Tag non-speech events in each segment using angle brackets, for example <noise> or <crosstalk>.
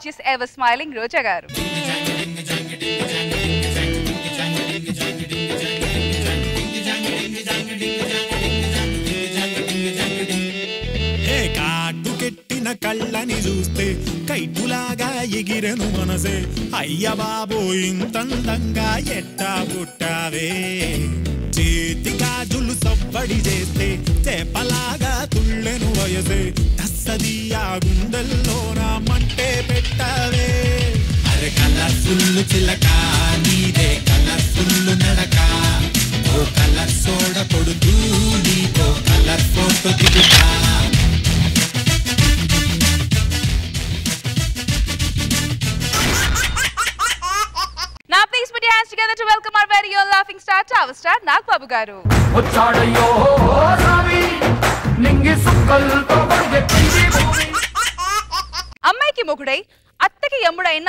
Ever gorgeous ever smiling Roja గారు. కళ్ళని చూస్తే కైటులాగా ఎగిరెను మనసే. అయ్య బాబో ఇంతందంగా ఎట్టా పుట్టావే? చేతి గాజులు సవ్వడి చేస్తే చేపలాగా తుళ్ళెను వయసే. కలర్ఫుల్ చిలక నీదే కలర్ఫుల్ నడక ఓ కలర్ సోడ కొడుతూ నీతో కలర్ ఫోటో దిగుతా నా please put your hands together to welcome our very own laughing star tower star Nag Babu గారు వచ్చాడయ్యో స్వామి నింగి సుక్కలతో పరిగెత్తింది భూమి అమ్మాయికి మొగుడై అత్తకి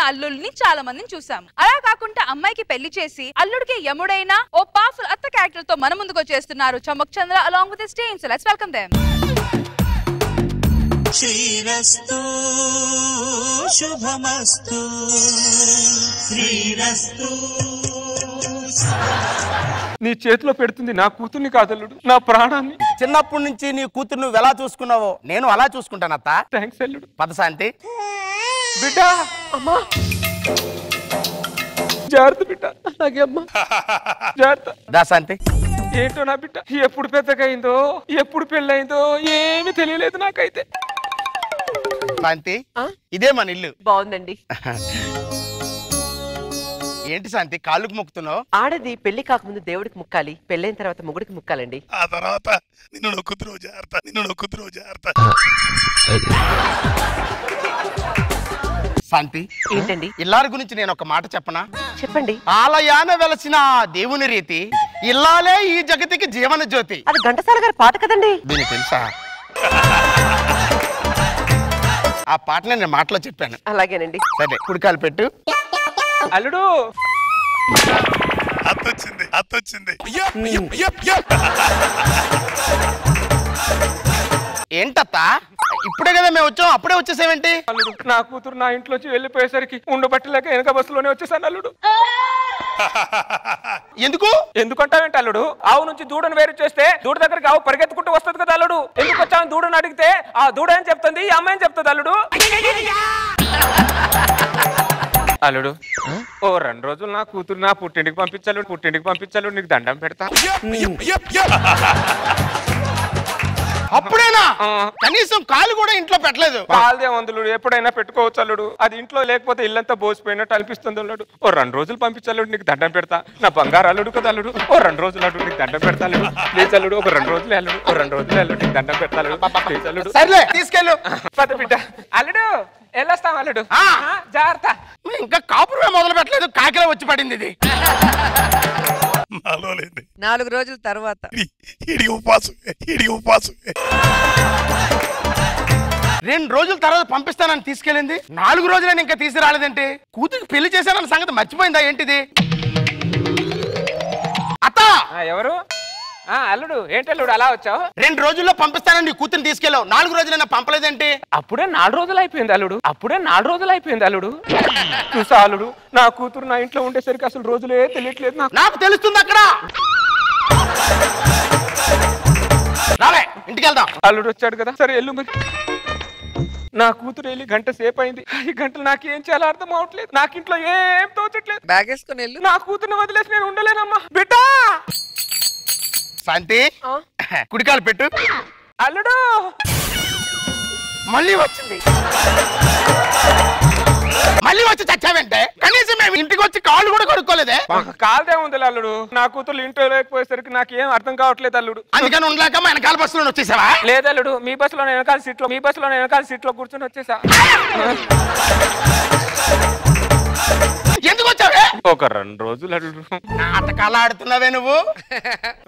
అల్లుల్ని చాలా మందిని చూసాం అలా కాకుండా అమ్మాయికి పెళ్ళి చేసి అల్లుడికి యముడైన ఓ పవర్ఫుల్ అత్త క్యారెక్టర్తో మన ముందుకు వచ్చేస్తున్నారు Chammak Chandra along with let's welcome them శ్రీరస్తు శుభమస్తు. శ్రీరస్తు. నీ చేతిలో పెడుతుంది నా కూతుర్ని కాదల్లుడు నా ప్రాణాన్ని. చిన్నప్పటి నుంచి నీ కూతురు నువ్వు ఎలా చూసుకున్నావో నేను అలా చూసుకుంటాను అత్త థ్యాంక్స్ అల్లుడు పదశాంతి బిడ్డ! అమ్మా! జాగ్రత్త బిడ్డ. అలాగే అమ్మా. జాగ్రత్త. దాశాంతి ఏంటో నా బిడ్డ? ఎప్పుడు పెద్దగా అయిందో ఎప్పుడు పెళ్ళయిందో ఏమీ తెలియలేదు నాకైతే. శాంతి ఇదే మన ఇల్లు. బాగుందండి. ఏంటి శాంతి కాళ్ళకు మొక్కుతున్నావు? ఆడది పెళ్ళి కాకముందు దేవుడికి ముక్కాలి పెళ్ళైన తర్వాత మొగుడికి ముక్కాలండి. ఆ తర్వాత నిన్ను నొక్కుతురు జాగ్రత్త నిన్ను నొక్కుతురు జాగ్రత్త. శాంతి. ఏంటండి? ఇల్లారి గురించి నేను ఒక మాట చెప్పనా? చెప్పండి. ఆలయాన వెలసిన దేవుని రీతి ఇల్లాలే ఈ జగతికి జీవన జ్యోతి. అది ఘంటసాల గారి పాట కదండి. దీనికి తెలుసా? ఆ పాటని నేను మాటలో చెప్పాను. అలాగేనండి. సరే కుడికాలు పెట్టు. అల్లుడు! అత్తొచ్చింది అత్తొచ్చింది. ఏంటత్తా? ఇప్పుడే కదా మేము వచ్చాం అప్పుడే వచ్చేసేవేంటి? అల్లుడు నా కూతురు నా ఇంట్లోంచి వెళ్ళిపోయేసరికి ఉండబట్టలేక వెనక బస్సులోనే వచ్చేసాను అల్లుడు. <laughs> ఎందుకు? ఎందుకంటావేంటి అల్లుడు? ఆవు నుంచి దూడను వేరు చేస్తే దూడ దగ్గరికి ఆవు పరిగెత్తుకుంటూ వస్తుంది కదా అల్లుడు? ఎందుకు వచ్చావు దూడని అడిగితే ఆ దూడ ఏం చెప్తుంది? ఈ అమ్మాయి ఏం చెప్తుంది అల్లుడు? <laughs> అల్లుడు ఓ రెండు రోజులు నా కూతురు నా పుట్టింటికి పంపించాలి పుట్టింటికి పంపించాలి నీకు దండం పెడతా. అప్పుడేనా. కనీసం కాలు కూడా ఇంట్లో పెట్టలేదు. పాలదే వందులుడు ఎప్పుడైనా పెట్టుకోవచ్చు అల్లుడు. అది ఇంట్లో లేకపోతే ఇల్లంతా బోసిపోయినట్టు అనిపిస్తుంది అల్లుడు. ఓ రెండు రోజులు పంపించాడు నీకు దండం పెడతా. నా బంగారు అల్లుడు కదా అల్లుడు. ఓ రెండు రోజులు అల్లుడు నీకు దండం పెడతా అల్లుడు. ప్లీజ్ అల్లుడు ఒక రెండు రోజులు అల్లుడు. ఓ రెండు రోజులు అల్లుడు నీకు దండం పెడతా అల్లుడు. ప్లీజ్ అల్లుడు. సర్లే తీసుకెళ్ళు. పద బిడ్డ. అల్లుడు వెళ్ళొస్తాం అల్లుడు. జాగ్రత్త. ఇంకా కాపురమే మొదలు పెట్టలేదు కాకిలో వచ్చి పడింది ఇది. నాలో లేదు నాలుగు రోజుల తర్వాత. ఇడికి ఉపవాసం రెండు రోజుల తర్వాత పంపిస్తానని తీసుకెళ్ళింది. నాలుగు రోజులని ఇంకా తీసుకురాలేదంటే కూతురికి పెళ్ళి చేశానన్న సంగతి మర్చిపోయిందా ఏంటిది? అత్త! ఎవరు? అల్లుడు ఏంటి అల్లుడు అలా వచ్చావు? రెండు రోజుల్లో పంపిస్తానని నీ కూతురిని తీసుకెళ్ళావు. నాలుగు రోజులైనా పంపలేదేంటి? అప్పుడే నాలుగు రోజులు అయిపోయింది అల్లుడు. అప్పుడే నాలుగు రోజులు అయిపోయింది అల్లుడు. చూసా అల్లుడు నా కూతురు నా ఇంట్లో ఉండేసరికి అసలు రోజులే తెలియట్లేదు నాకు. నాకు తెలుస్తుంది అక్కడ. రావే ఇంటికి వెళ్దాం. అల్లుడు వచ్చాడు కదా సరే ఎల్లు మరి. నా కూతురు వెళ్ళి గంట సేపు అయింది ఈ గంటలు నాకు ఏం చేయాలో అర్థం అవట్లేదు. నాకు ఇంట్లో ఏం తోచట్లేదు. బ్యాగ్ వేసుకుని వెళ్ళు. నా కూతుర్ని వదిలేసి నేను ఉండలేనమ్మా. బిడ్డ! శాంతి. కుడికాలు పెట్టు. అల్లుడు! మళ్ళీ వచ్చింది. మళ్ళీ వచ్చి చచ్చావంటే? కనీసం మేము ఇంటికి వచ్చి కాళ్ళు కూడా కొడుకోలేదే కాదే ఉంది అల్లుడు? నా కూతురు ఇంట్లో లేకపోయేసరికి నాకు ఏం అర్థం కావట్లేదు అల్లుడు. అందుకని ఉండలేక మా వెనకాల బస్సులో వచ్చేసావా? లేదల్లుడు మీ బస్సులో వెనకాల సీట్లో మీ బస్సులో వెనకాల సీట్లో కూర్చొని వచ్చేసా. ఒక రెండు రోజులు అల్లుడు నాటకాలు ఆడుతున్నావే నువ్వు?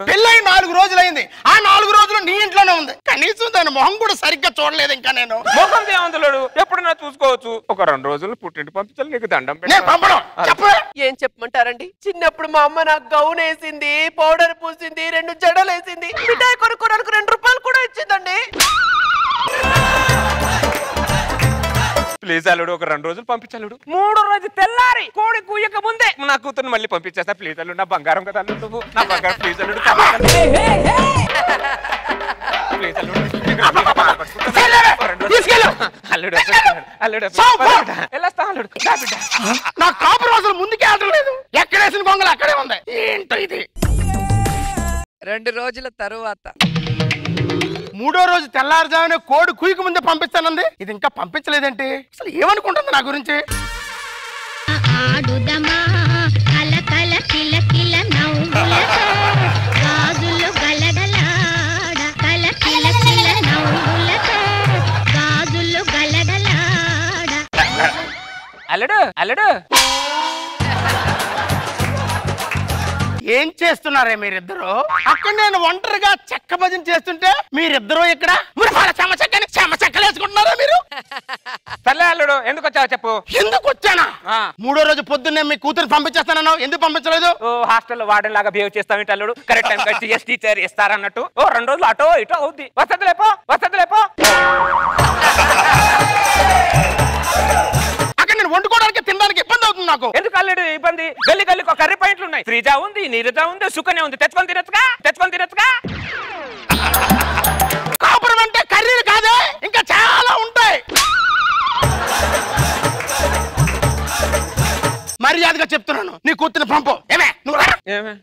పెళ్ళై నాలుగు రోజులైంది. ఆ నాలుగు రోజులు నీ ఇంట్లోనే ఉంది. కనీసం దాని మొహం కూడా సరిగ్గా చూడలేదు ఇంకా నేను. ముఖం ఏమందులోడు? ఎప్పుడైనా చూసుకోవచ్చు. ఒక రెండు రోజులు పుట్టింటి పంపించాలి నీకు దండం పంపడం. ఏం చెప్పమంటారండి? చిన్నప్పుడు మా అమ్మ నాకు గౌన్ వేసింది పౌడర్ పూసింది రెండు జడలు వేసింది. మిఠాయి కొనుక్కోడానికి రెండు రూపాయలు కూడా ఇచ్చిందండి. ప్లీజ్ అల్లుడు ఒక రెండు రోజులు పంపించలుడు. మూడో రోజు తెల్లారి కోడి కూయక ముందే నా కూతురు మళ్ళీ పంపించేస్తా. ప్లీజ్ అల్లుడు నా బంగారం కదా అల్లుడు నువ్వు. నా బంగారం ప్లీజ్ అల్లుడు ప్లీజ్ అల్లుడు రోజులు-. అల్లుడు అల్లుడు. వెళ్ళొస్తా అల్లుడు. నా కాపురం అసలు ముందుకే ఆడలేదు ఎక్కడేసిన గొంగలు అక్కడే ఉంది ఏంటో ఇది? రెండు రోజుల తరువాత మూడో రోజు తెల్లారుజామునే కోడి కుయ్యకు ముందే పంపిస్తానంది. ఇది ఇంకా పంపించలేదేంటి? అసలు ఏమనుకుంటుంది నా గురించి? ఆడుదమా కల కల కిల కిల నవ్వులతో గాజులు గలగలాడ కల కిల కిల నవ్వులతో గాజులు గలగలాడ. అల్లుడు అల్లుడు. ఏం చేస్తున్నారే మీరిద్దరు? అక్కడ నేను ఒంటరిగా చెక్క భజన చేస్తుంటే మీరిద్దరూ ఇక్కడ చెక్కని చెక్కలు వేసుకుంటున్నారా మీరు? <laughs> ఎందుకు వచ్చావు చెప్పు. ఎందుకు వచ్చానా. మూడో రోజు పొద్దున్నే మీ కూతురు పంపించేస్తానన్నావు. ఎందుకు పంపించలేదు? ఓ హాస్టల్లో వార్డెన్ లాగా బిహేవ్ చేస్తావేంటి అల్లుడు? కరెక్ట్ టైం కట్టి ఎస్ టీచర్ ఇస్తారన్నట్టు. ఓ రెండు రోజులు అటో ఇటో అవుద్ది. వసతి లేపో వసతి లేపో. అక్కడ నేను వండుకోవడానికి తినడానికి అవుతుంది నాకు. ఎందుకు అల్లుడు ఇబ్బంది? గల్లి గల్లికి ఒక కర్రీ పాయింట్లు ఉన్నాయి. శ్రీజ ఉంది నీరజ ఉంది సుకన్య ఉంది. తెచ్చుకొని తినచ్చుగా? తెచ్చుకొని తినచ్చుగా? కాపురం అంటే కర్రీలు కాదే ఇంకా చాలా ఉంటాయి. మర్యాదగా చెప్తున్నాను నీ కూతురు పంపు. ఏమే నువ్వు. ఏమే?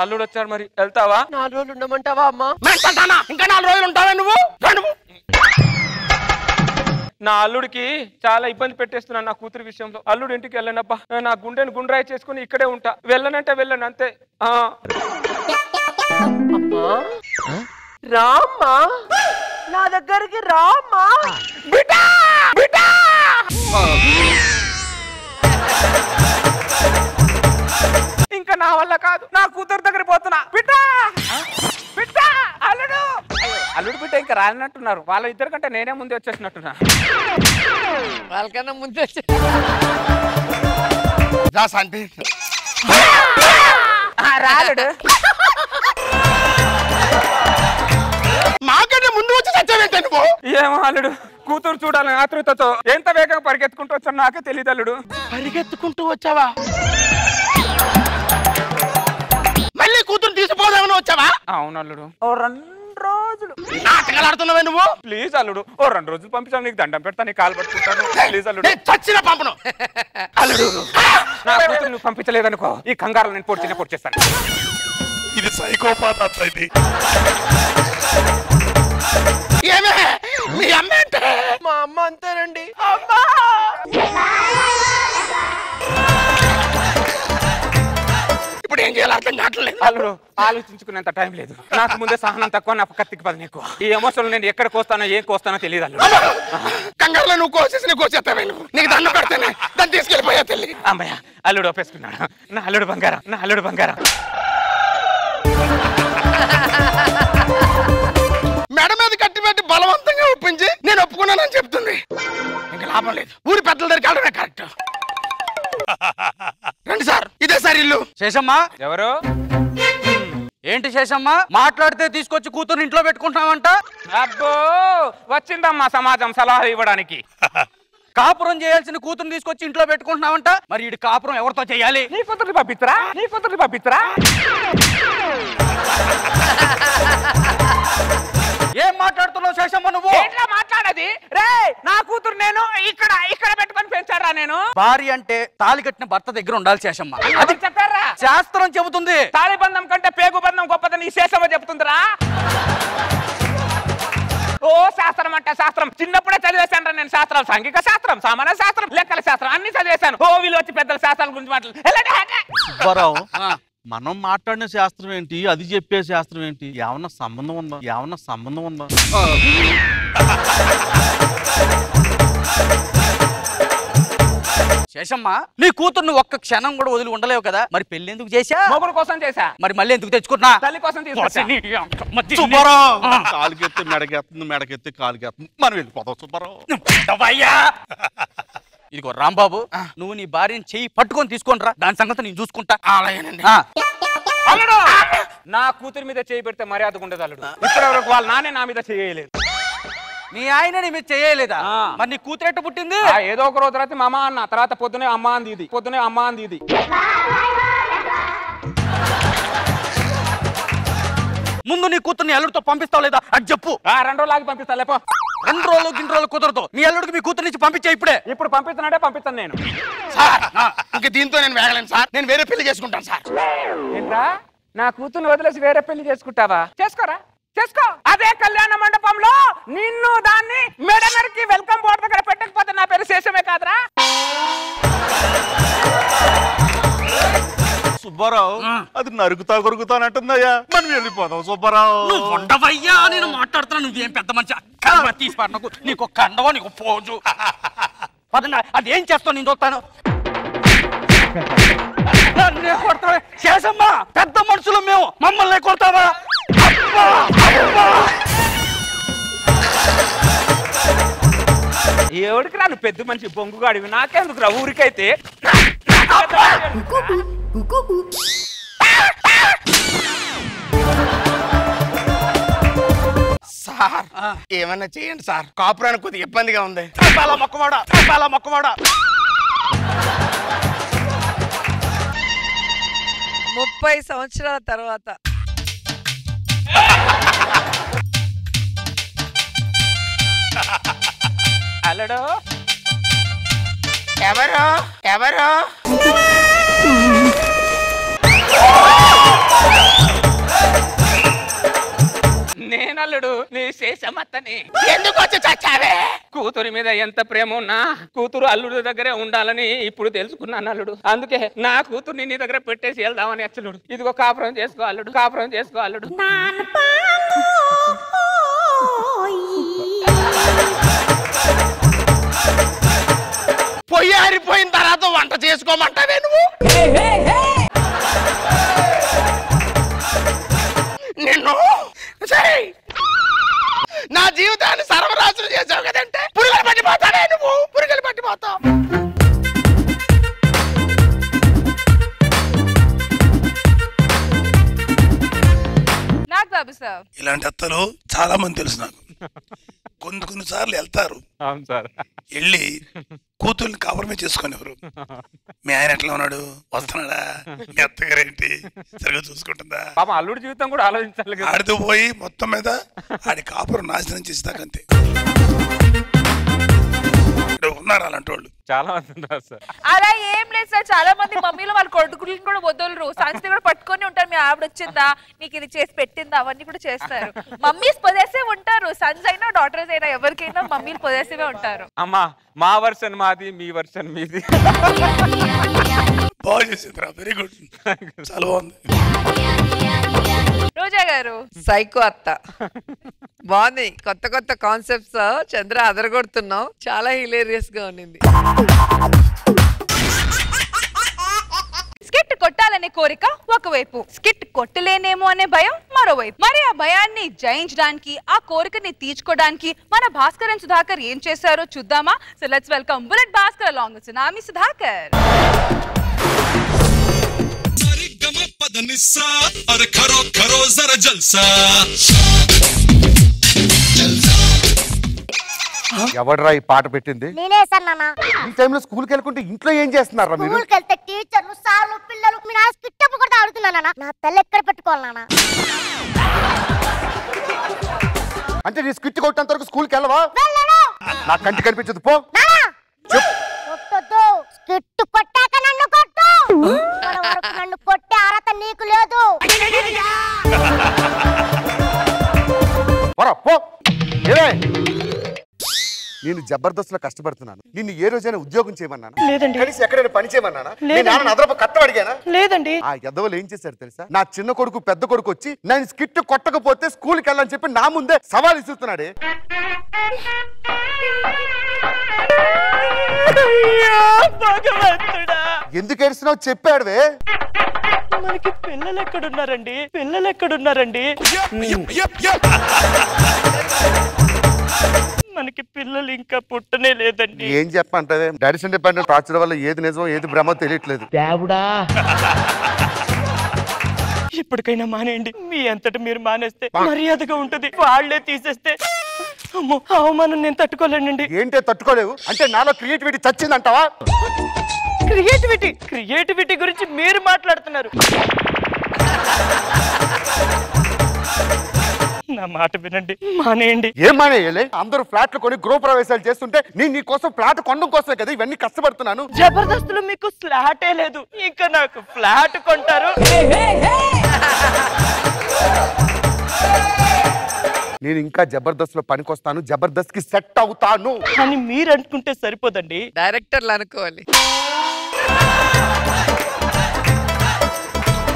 అల్లుడు వచ్చాడు మరి వెళ్తావా? నాలుగు రోజులు ఉండమంటావా అమ్మా? ఇంకా నాలుగు రోజులు ఉంటావా నువ్వు. నా అల్లుడికి చాలా ఇబ్బంది పెట్టేస్తున్నాను నా కూతురు విషయంలో. అల్లుడు ఇంటికి వెళ్ళనబ్బా. నా గుండెని గుండ్రాయి చేసుకుని ఇక్కడే ఉంటా. వెళ్ళనంటే వెళ్ళను అంతే. ఆ. అమ్మా రామ్మా. నా దగ్గరికి రామ్మా. బిడ్డా! బిడ్డా! ఇంకా నా వల్ల కాదు. నా కూతురు దగ్గర పోతున్నా. బిడ్డా! బిడ్డా! అల్లుడు! అల్లుడు బిడ్డ ఇంకా రాలినట్టున్నారు వాళ్ళ ఇద్దరు కంటే నేనే ముందే వచ్చేసినట్టున్నా. వాళ్ళకన్నా ముందు వచ్చి రాలుడు మాకంటే ముందు వచ్చి చచ్చావేంటే నువ్వు ఏమో అల్లుడు కూతురు చూడాలని ఆతృతతో ఎంత వేగంగా పరిగెత్తుకుంటూ వచ్చాను నాకే తెలియదు అల్లుడు. పరిగెత్తుకుంటూ వచ్చావా? మళ్ళీ కూతురు తీసిపోదామని వచ్చావా? అవును అల్లుడు. రోజులు. నాటకాలు ఆడుతున్నావే నువ్వు? ప్లీజ్ అల్లుడు ఓ రెండు రోజులు పంపించాను నీకు దండం పెడతా నీకు కాలు పట్టుకుంటాను. ప్లీజ్ అల్లుడు. చచ్చిన పంపను. <laughs> అల్లుడు నా కూతురు నువ్వు పంపించలేదనుకో ఈ కంగారు నేను పొడి చిన్న పొడి చేస్తాను ఇది సైకోపాత్ ఇది ఏమే? మీ అమ్మ అంటే? మా అమ్మ అంతేనండి. <laughs> ఇప్పుడు ఏం చేయాలి అర్థం కావట్లేదు. అల్లుడు ఆలోచించుకునేంత టైం లేదు. నాకు ముందే సహనం తక్కువ నాకు కత్తికి పది ఎక్కువ. ఈ ఎమోషన్ నేను ఎక్కడ కోస్తానో ఏం కోస్తానో తెలియదు అల్లుడు. కంగారులో నువ్వు కోసేసి నువ్వు కోసేస్తావే నువ్వు. నీకు దండ పెడతానే. దాన్ని తీసుకెళ్ళిపోయా తల్లి. అమ్మయ్య అల్లుడు ఒప్పేసుకున్నాడు. నా అల్లుడు బంగారం నా అల్లుడు బంగారం. మెడ మీద కట్టి పెట్టి బలవంతంగా ఒప్పించి నేను ఒప్పుకున్నానని చెప్తుంది. ఇంకా లాభం లేదు. ఊరి పెద్దల దగ్గరికి వెళ్ళడమే కరెక్ట్ రండి సార్ ఇదే సార్ ఇల్లు. శేషమ్మా? ఎవరు? ఏంటి శేషమ్మా? మాట్లాడితే తీసుకొచ్చి కూతురు ఇంట్లో పెట్టుకుంటున్నావంట? అబ్బో వచ్చిందమ్మా సమాజం సలహా ఇవ్వడానికి. <laughs> కాపురం చేయాల్సిన కూతురు తీసుకొచ్చి ఇంట్లో పెట్టుకుంటున్నావంట? మరి ఇటు కాపురం ఎవరితో చేయాలి? నీ కూతురు పంపిత్తరా? నీ కూతురు పంపిత్తరా? <laughs> ఏం మాట్లాడుతున్నావు శేషమ్మ నువ్వు? ఏంట్రా మాట్లాడేది? రే నా కూతురు నేను ఇక్కడ ఇక్కడ పెట్టుకొని పెంచారా నేను? భార్య అంటే తాలి కట్టిన భర్త దగ్గర ఉండాలి శేషమ్మ. అది చెప్పారా? శాస్త్రం చెబుతుంది. తాళిబంధం కంటే పేగు బంధం గొప్పదని ఈ శేషమ్మ చెప్తుందిరా ఓ శాస్త్రం అంటే శాస్త్రం. చిన్నప్పుడే చదివేశాను నేను శాస్త్రాలు. సాంఘిక శాస్త్రం సామాన్య శాస్త్రం లెక్కల శాస్త్రం అన్ని చదివేశాను. ఓ వీళ్ళు వచ్చి పెద్దల శాస్త్రాల గురించి మాట్లాడు. మనం మాట్లాడిన శాస్త్రం ఏంటి? అది చెప్పే శాస్త్రం ఏంటి? ఏమన్నా సంబంధం ఉందా? ఏమన్నా సంబంధం ఉందా? శేషమ్మ నీ కూతుర్ని ఒక్క క్షణం కూడా వదిలి ఉండలేవు కదా? మరి పెళ్ళి ఎందుకు చేశా? మొగుడు కోసం చేశా. మరి మళ్ళీ ఎందుకు తెచ్చుకున్నా తల్లి కోసం కాలుకెత్తే మెడకెత్తుంది మెడకెత్తే కాలుకెత్తుంది. మనం వెళ్ళిపోతాం సుబ్బారావు. <laughs> ఇదిగో రాంబాబు నువ్వు నీ భార్యని చెయ్యి పట్టుకొని తీసుకొని రా. దాని సంగతి నేను చూసుకుంటా. అలాగేనండి. ఆ, అల్లుడు! నా కూతురి మీద చేయి పెడితే మర్యాదగా ఉండదు అల్లుడు. ఇప్పటి వరకు వాళ్ళ నాన్నే నా మీద చేయలేదు. మీ ఆయన నీ మీద చేయలేదా? ఆ. మరి నీ కూతురు ఎట్ట పుట్టింది? ఆ, ఏదో ఒక రోజు తర్వాత మామ అన్న తర్వాత పొద్దునే అమ్మ అంది ఇది పొద్దునే అమ్మ అంది ఇది. ముందు నీ కూతుర్ని అల్లుడితో పంపిస్తావు లేదా? అది చెప్పు. ఆ, రెండు రోజులు ఆగి పంపిస్తా లేపో. రెండు రోజులు గిన్ని రోజులు కుదరదు. నీ అల్లుడికి మీ కూతురు నుంచి పంపించే ఇప్పుడే. ఇప్పుడు పంపిస్తున్నాడే పంపిస్తాను నేను. సార్ ఇంక దీంతో నేను వేగలేను సార్. నేను వేరే పెళ్ళి చేసుకుంటాను సార్. ఏంట్రా? నా కూతుర్ని వదిలేసి వేరే పెళ్ళి చేసుకుంటావా? చేసుకోరా? చేసుకో. అదే కళ్యాణ మండపంలో నిన్ను దాన్ని మెడ నరికి వెల్కమ్ బోర్డు దగ్గర పెట్టకపోతే నా పేరు శేషమే కాదురా. సుబ్బారావు. అది నరుకుతా కొరుకుతానంటుందయ్యా మనం వెళ్ళిపోదాం సుబ్బారావు. నువ్వు ఉండవయ్యా నేను మాట్లాడుతున్నా. నువ్వేం పెద్ద మనిషి కలవ తీసి పాడు నాకు నీకు ఒక కండవ నీకు పోజు. పదండి, అదేం చేస్తావు నేను చూస్తాను. కొడతావా? శేషమ్మ పెద్ద మనుషులు మేము. మమ్మల్ని కొడతావా. ఎవడికి రాను పెద్ద మనిషి బొంగుగాడివి. నాకెందుకు రా ఊరికైతే సార్ ఏమన్నా చేయండి సార్. కాపురానికి కొద్దిగా ఇబ్బందిగా ఉంది. పాల మొక్కవాడ పాల మొక్కవాడ. ముప్పై సంవత్సరాల తర్వాత. అల్లడు ఎవరు? ఎవరు? నేనల్లుడు నీ శేషమత్తని. ఎందుకు వచ్చి చచ్చావే? కూతురి మీద ఎంత ప్రేమ ఉన్నా కూతురు అల్లుడి దగ్గరే ఉండాలని ఇప్పుడు తెలుసుకున్నాను అల్లుడు. అందుకే నా కూతుర్ని నీ దగ్గర పెట్టేసి వెళ్దామని అచ్చలుడు. ఇదిగో కాపురం చేసుకో అల్లుడు కాపురం చేసుకో అల్లుడు. పొయ్యి ఆరిపోయిన తర్వాత వంట చేసుకోమంటావే నువ్వు? సరే నా జీవితాన్ని సర్వనాశనం చేసావు కదంటే? పురుగులు పట్టిపోతావే నువ్వు! పురుగులు పట్టిపోతావు! నాకు బాబు సార్ ఇలాంటి అత్తలు చాలా మంది తెలుసు నాకు. కొన్ని కొన్ని సార్లు వెళ్తారు. అవును సార్. వెళ్ళి కూతుర్ని కాపురమే చేసుకునేవారు. మీ ఆయన ఎట్లా ఉన్నాడు? వస్తున్నాడా? మీ అత్తగారు ఏంటి? సరిగా చూసుకుంటుందా? పాపం అల్లుడి జీవితం కూడా ఆలోచించాలి ఆడితో పోయి మొత్తం మీద ఆడి కాపురం నాశనం చేసేదాకంతే ఇక్కడ ఉన్నారు అలాంటి వాళ్ళు. చాలా మంది ఉన్నారు సార్. అలా ఏం లేదు సార్ చాలా మంది మమ్మీలు వాళ్ళ కొడుకులను కూడా వదలరు. సంస్థ కూడా పట్టుకొని ఉంటారు. మీ ఆవిడ వచ్చిందా? నీకు ఇది చేసి పెట్టిందా? అవన్నీ కూడా చేస్తారు. మమ్మీస్ పొదేసే ఉంటారు. సన్స్ అయినా డాటర్స్ అయినా ఎవరికైనా మమ్మీలు పొదేసేవే ఉంటారు. అమ్మా మా వర్షన్ మాది మీ వర్షన్ మీది. బాగా చేసిందిరా వెరీ గుడ్ చాలా బాగుంది. రోజా గారు. సైకో అత్త. బాగుంది. కొత్త కొత్త కాన్సెప్ట్స్ చంద్ర అదరగొడుతున్నావు. చాలా హిలేరియస్గా ఉన్నింది. స్కిట్ కొట్టాలనే కోరిక ఒకవైపు. స్కిట్ కొట్టలేనేమో అనే భయం మరోవైపు. మరి ఆ భయాన్ని జయించడానికి ఆ కోరికని తీర్చుకోవడానికి మన భాస్కర్ సుధాకర్ ఏం చేశారో చూద్దామా? So let's welcome bullet Bhaskar along tsunami Sudhakar. అరే ఖరో ఖరో జర జల్సా. ఎవడరా ఈ పాట పెట్టింది? నేనే సార్ నాన్న. ఈ టైంలో స్కూల్కి వెళ్ళకుంటే ఇంట్లో ఏం చేస్తున్నారా మీరు? స్కూల్కి వెళ్తే టీచర్లు సార్లు పిల్లలు మీ నాన్న స్కిట్టప్ కూడా ఆడుతున్నా నా తల్లి ఎక్కడ పెట్టుకోవాలి నాన్న? అంటే నీ స్కిట్ కొట్టేంత వరకు స్కూల్కి వెళ్ళవా? నా కంటి కనిపించదు పో. కొట్టొద్దు. స్కిట్ నన్ను కొట్టు నన్ను కొట్టే అర్హత నీకు లేదు. నేను జబర్దస్త్లో కష్టపడుతున్నాను. నిన్ను ఏ రోజైనా ఉద్యోగం చేయమన్నానా? లేదండి. కనీసం ఎక్కడైనా పని చేయమన్నానా? లేదండి. నేను నాన్న అదనపు కట్టం అడిగానా? లేదండి. ఆ ఎద్దవలు ఏం చేశారు తెలుసా? నా చిన్న కొడుకు పెద్ద కొడుకు వచ్చి నేను స్కిట్ కొట్టకపోతే స్కూల్కి వెళ్ళని చెప్పి నా ముందే సవాల్ ఇస్తున్నాడే ఎందుకు ఏడుస్తున్నావు? చెప్పాడువే. మనకి పిల్లలు ఎక్కడున్నారండి పిల్లలు ఎక్కడున్నారండి మనకి పిల్లలు ఇంకా పుట్టనే లేదండి. ఏం చెప్పంటావే డాడీస్ ఇండిపెండెంట్ టార్చర్ వల్ల ఏది నిజం ఏది భ్రమ తెలియట్లేదు. దేవుడా. ఇప్పటికైనా మానేయండి. మీ అంతటి మీరు మానేస్తే మర్యాదగా ఉంటది. వాళ్ళే తీసేస్తే అమ్మో అవమానం నేను తట్టుకోలేనండి. ఏంటే తట్టుకోలేవు? అంటే నాలో క్రియేటివిటీ చచ్చిందంటావా? క్రియేటివిటీ క్రియేటివిటీ గురించి మీరు మాట్లాడుతున్నారు. నా మాట వినండి మానేయండి. ఏం మానేయాలి? అందరూ ఫ్లాట్లు కొని గృహ ప్రవేశాలు చేస్తుంటే నేను నీ కోసం ఫ్లాట్ కొనడం కోసమే కదా ఇవన్నీ కష్టపడుతున్నాను. జబర్దస్తులు మీకు ఫ్లాటే లేదు. ఇంకా నాకు ఫ్లాట్ కొంటారు. నేను ఇంకా జబర్దస్త్లో పనికొస్తాను జబర్దస్త్కి సెట్ అవుతాను. అని మీరు అనుకుంటే సరిపోదండి. డైరెక్టర్లు అనుకోవాలి.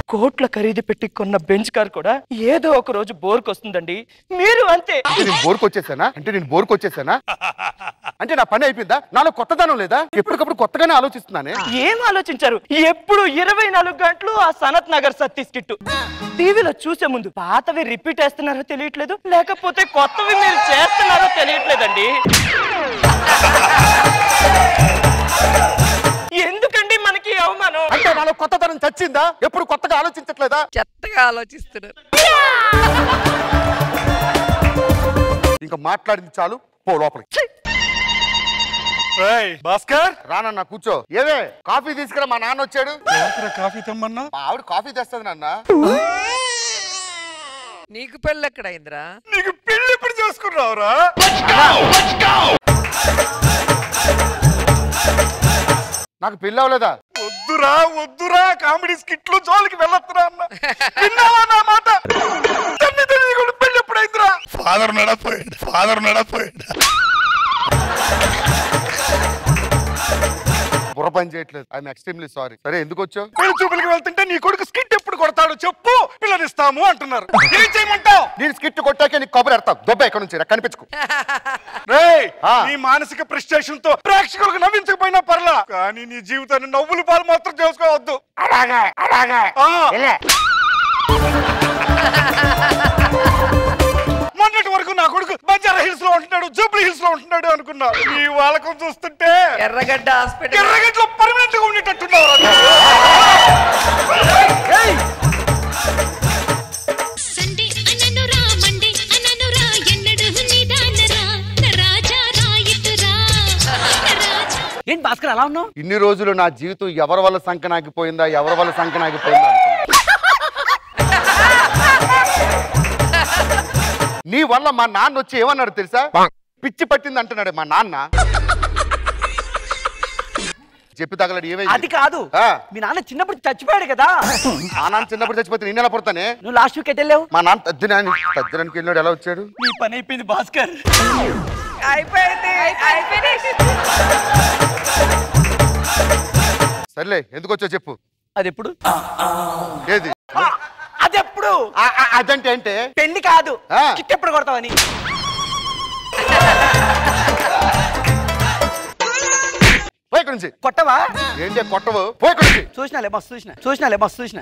కోట్ల ఖరీదు పెట్టి కొన్న బెంచ్ కార్ కూడా ఏదో ఒక రోజు బోర్కి వస్తుందండి. మీరు అంతే. అంటే నేను బోర్కు వచ్చేసానా? అంటే నేను బోర్కు వచ్చేసానా? అంటే నా పని అయిపోయిందా? నాలో కొత్తదనం లేదా? ఎప్పటికప్పుడు కొత్తగానే ఆలోచిస్తున్నానే. ఏం ఆలోచించారు? ఎప్పుడు ఇరవై నాలుగు గంటలు ఆ సనత్ నగర్ సతీష్ కిట్టు. టీవీలో చూసే ముందు పాతవి రిపీట్ వేస్తున్నారో తెలియట్లేదు లేకపోతే కొత్తవి మీరు చేస్తున్నారో తెలియట్లేదండి. అవమానం. అంటే నాలో కొత్తదనం చచ్చిందా? ఎప్పుడు కొత్తగా ఆలోచించట్లేదా? చెత్తగా ఆలోచిస్తున్నారు. ఇంకా మాట్లాడింది చాలు పో లోపలికి. భాస్కర్! రానన్న కూర్చో. ఏవే కాఫీ తీసుకురా మా నాన్న వచ్చాడు. కాఫీ తెమ్మన్నా? మా ఆవిడ కాఫీ తెస్తుంది నాన్న. నీకు పెళ్ళి ఎక్కడైందిరా? నీకు పెళ్ళి ఎప్పుడు చేసుకున్నావురా? నాకు పెళ్ళి అవ్వలేదా? వద్దురా వద్దురా కామెడీ స్కిట్లు జోలికి వెళ్ళొద్దురా అన్న. విన్నావా నా మాట? తల్లి తల్లి కూడా పెళ్ళి ఎప్పుడైందిరా? ఫాదర్ నడపోయాడు ఫాదర్ నడపోయాడు బుర్ర పని చేయట్లేదు. ఐఎమ్ ఎక్స్ట్రీమ్లీ సారీ సరే ఎందుకు వచ్చావు? పెళ్ళి చూపులకి వెళ్తుంటే నీ కొడుకు స్కిట్ ఎప్పుడు కొడతాడు చెప్పు పిల్లనిస్తాము అంటున్నారు. ఏం చేయమంటావు? నేను స్కిట్ కొట్టాకే నీకు కొబ్బరి ఎడతా దొబ్బ ఎక్కడి నుంచి రా, కనిపించుకో. <laughs> రేయ్ ఆ. నీ మానసిక ప్రెస్టేషన్తో ప్రేక్షకులకు నవ్వించకపోయినా పర్లా. కానీ నీ జీవితాన్ని నవ్వులు పాలు మాత్రం చేసుకోవద్దు. అలాగా అలాగా. ఆ. వెళ్ళే. <laughs> మొన్నటి వరకు నా కొడుకు బంజారా హిల్స్లో ఉంటున్నాడు జూబ్లీ హిల్స్లో ఉంటున్నాడు అనుకున్నా ఈ వాళ్ళకం చూస్తుంటే ఎర్రగడ్డ హాస్పిటల్. ఎర్రగట్లో పర్మనెంట్గా ఉండేటట్టున్నావు సండే అననురా మండే అననురా ఎన్నడు నిదానరా రాజా రాయితురా రాజా. ఏంటి భాస్కర్ అలా ఉన్నావు? ఇన్ని రోజులు నా జీవితం ఎవరి వల్ల సంకనాగిపోయిందా ఎవరి వల్ల సంకనాగిపోయిందా? నీ వల్ల మా నాన్న వచ్చి ఏమన్నాడు తెలుసా? పిచ్చి పట్టింది అంటున్నాడు మా నాన్న. చెప్పి తగలడు అది ఏమైంది కాదు. ఆ. మీ నాన్న చిన్నప్పుడు చచ్చిపోయాడు కదా. మా నాన్న చిన్నప్పుడు చచ్చిపోతే నేను ఎలా పుడతానే? నువ్వు లాస్ట్ వీక్ వెళ్ళావు? మా నాన్న తద్దినాని తద్దినానికి వెళ్ళాడు ఎలా వచ్చాడు? నీ పని అయిపోయింది భాస్కర్. అయిపోయింది అయిపోయింది. సర్లే ఎందుకు వచ్చావు చెప్పు. అది ఎప్పుడు? ఏది? అది ఎప్పుడు ఆ, ఆ, అదంటే అంటే? పెళ్ళి కాదు. ఆ. కిట్ ఎప్పుడు కొడతావని పోయి కొట్టవా? ఏంటి కొట్టవు? పోయి నుంచి. చూసినాలే మస్తు చూసిన. చూసినాలే మస్తు చూసిన.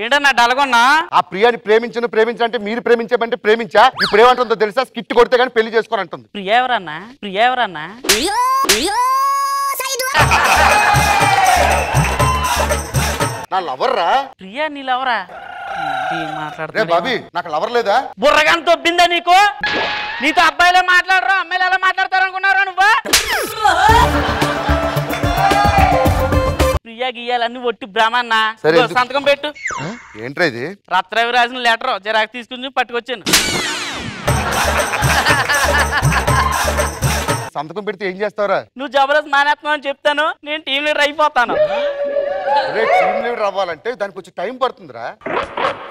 ఏంటన్నా డలగొన్నా? ఆ ప్రియాని ప్రేమించను ప్రేమించంటే మీరు ప్రేమించమంటే ప్రేమించా? ఇప్పుడు ఏమంటుందో తెలుసా? స్కిట్ కొడితే కానీ పెళ్ళి చేసుకోని అంటుంది. ప్రియా ఎవరన్నా? ప్రియా ఎవరన్నా? నా లవర్ రా ప్రియా నీలెవరా ఏం రే బాబీ నాకు లవర్ లేదా? బుర్రగాని తొబ్బిందా నీకు? నీతో అబ్బాయిలే మాట్లాడరు అమ్మాయిలు ఎలా మాట్లాడతారు అనుకున్నారా నువ్వు? ప్రియా గీయాలన్నీ ఒట్టి ఎందుకు? సంతకం పెట్టు. ఏంట్రా ఇది? రత్రవి రాసిన లెటర్ జిరాక్స్ తీసుకుని పట్టుకొచ్చాను. సంతకం పెడితే ఏం చేస్తావురా? నువ్వు జబర్దస్త్ మానేస్తున్నావు అని చెప్తాను నేను టీం లీడర్ అయిపోతాను. రే టీమ్ లీడర్ అవ్వాలంటే దానికి కొంచెం టైం పడుతుందిరా.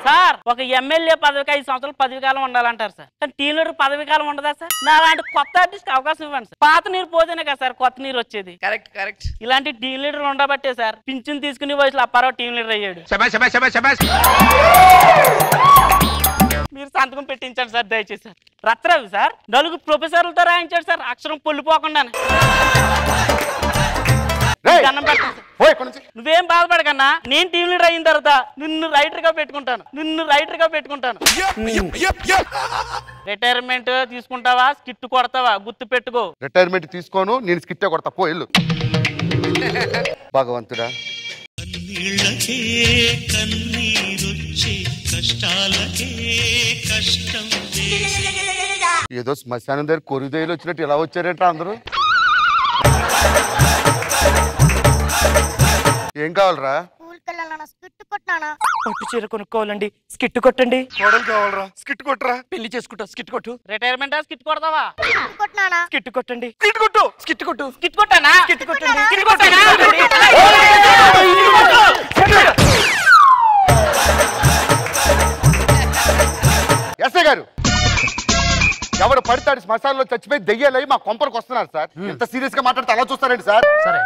సార్ ఒక ఎమ్మెల్యే పదవికి ఐదు సంవత్సరాలు పదవి కాలం ఉండాలంటారు సార్. కానీ టీం లీడర్ పదవి కాలం ఉండదా సార్? నా లాంటి కొత్త ఆర్టిస్ట్ అవకాశం ఇవ్వండి సార్. పాత నీరు పోతేనే కదా సార్ కొత్త నీరు వచ్చేది. కరెక్ట్ కరెక్ట్ ఇలాంటి టీం లీడర్ ఉండబట్టే సార్ పింఛన్ తీసుకునే వయసులో అప్పారావు టీం లీడర్ అయ్యాడు. మీరు సంతకం పెట్టించండి సార్ దయచేసి సార్. రత్రవి సార్ నలుగురు ప్రొఫెసర్లతో రాయించాడు సార్. అక్షరం పొల్లిపోకుండా రేయ్, దండం పెడతాను సార్. పోయి ఇక్కడి నుంచి. నువ్వేం బాధపడకన్నా నేను టీం లీడర్ అయిన తర్వాత నిన్ను రైటర్గా పెట్టుకుంటాను. నిన్ను రైటర్గా పెట్టుకుంటాను రిటైర్మెంట్ తీసుకుంటావా? స్కిట్ కొడతావా? గుర్తు పెట్టుకో. రిటైర్మెంట్ తీసుకోను నేను స్కిట్టే కొడతా. పో ఇల్లు <laughs> భగవంతుడా. కన్నీళ్ళకే కష్టాలకే కష్టం ఏదో శ్మశానం దగ్గర కొరిదేలు వచ్చినట్టు ఇలా వచ్చారేంట్రా అందరూ? ఏం కావాలరా? పట్టు చీర కొనుక్కోవాలండి. స్కిట్ కొట్టండి. కోడలు కావాలరా? స్కిట్ కొట్టరా? పెళ్ళి చేసుకుంటా. స్కిట్ కొట్టు. రిటైర్మెంట్ స్కిట్ కొడతావా? స్కిట్ కొట్టండి. స్కిట్ కొట్టు. స్కిట్ కొట్టు. స్కిట్ కొట్టానా? స్కిట్ కొట్టండి. స్కిట్ కొట్టానా ఎస్ఐ గారు ఎవడు పడతాడు శ్మశానంలో చచ్చిపోయి దెయ్యాలై మా కొంపలకు వస్తున్నారు సార్. ఎంత సీరియస్గా మాట్లాడితే అలా చూస్తారండి సార్?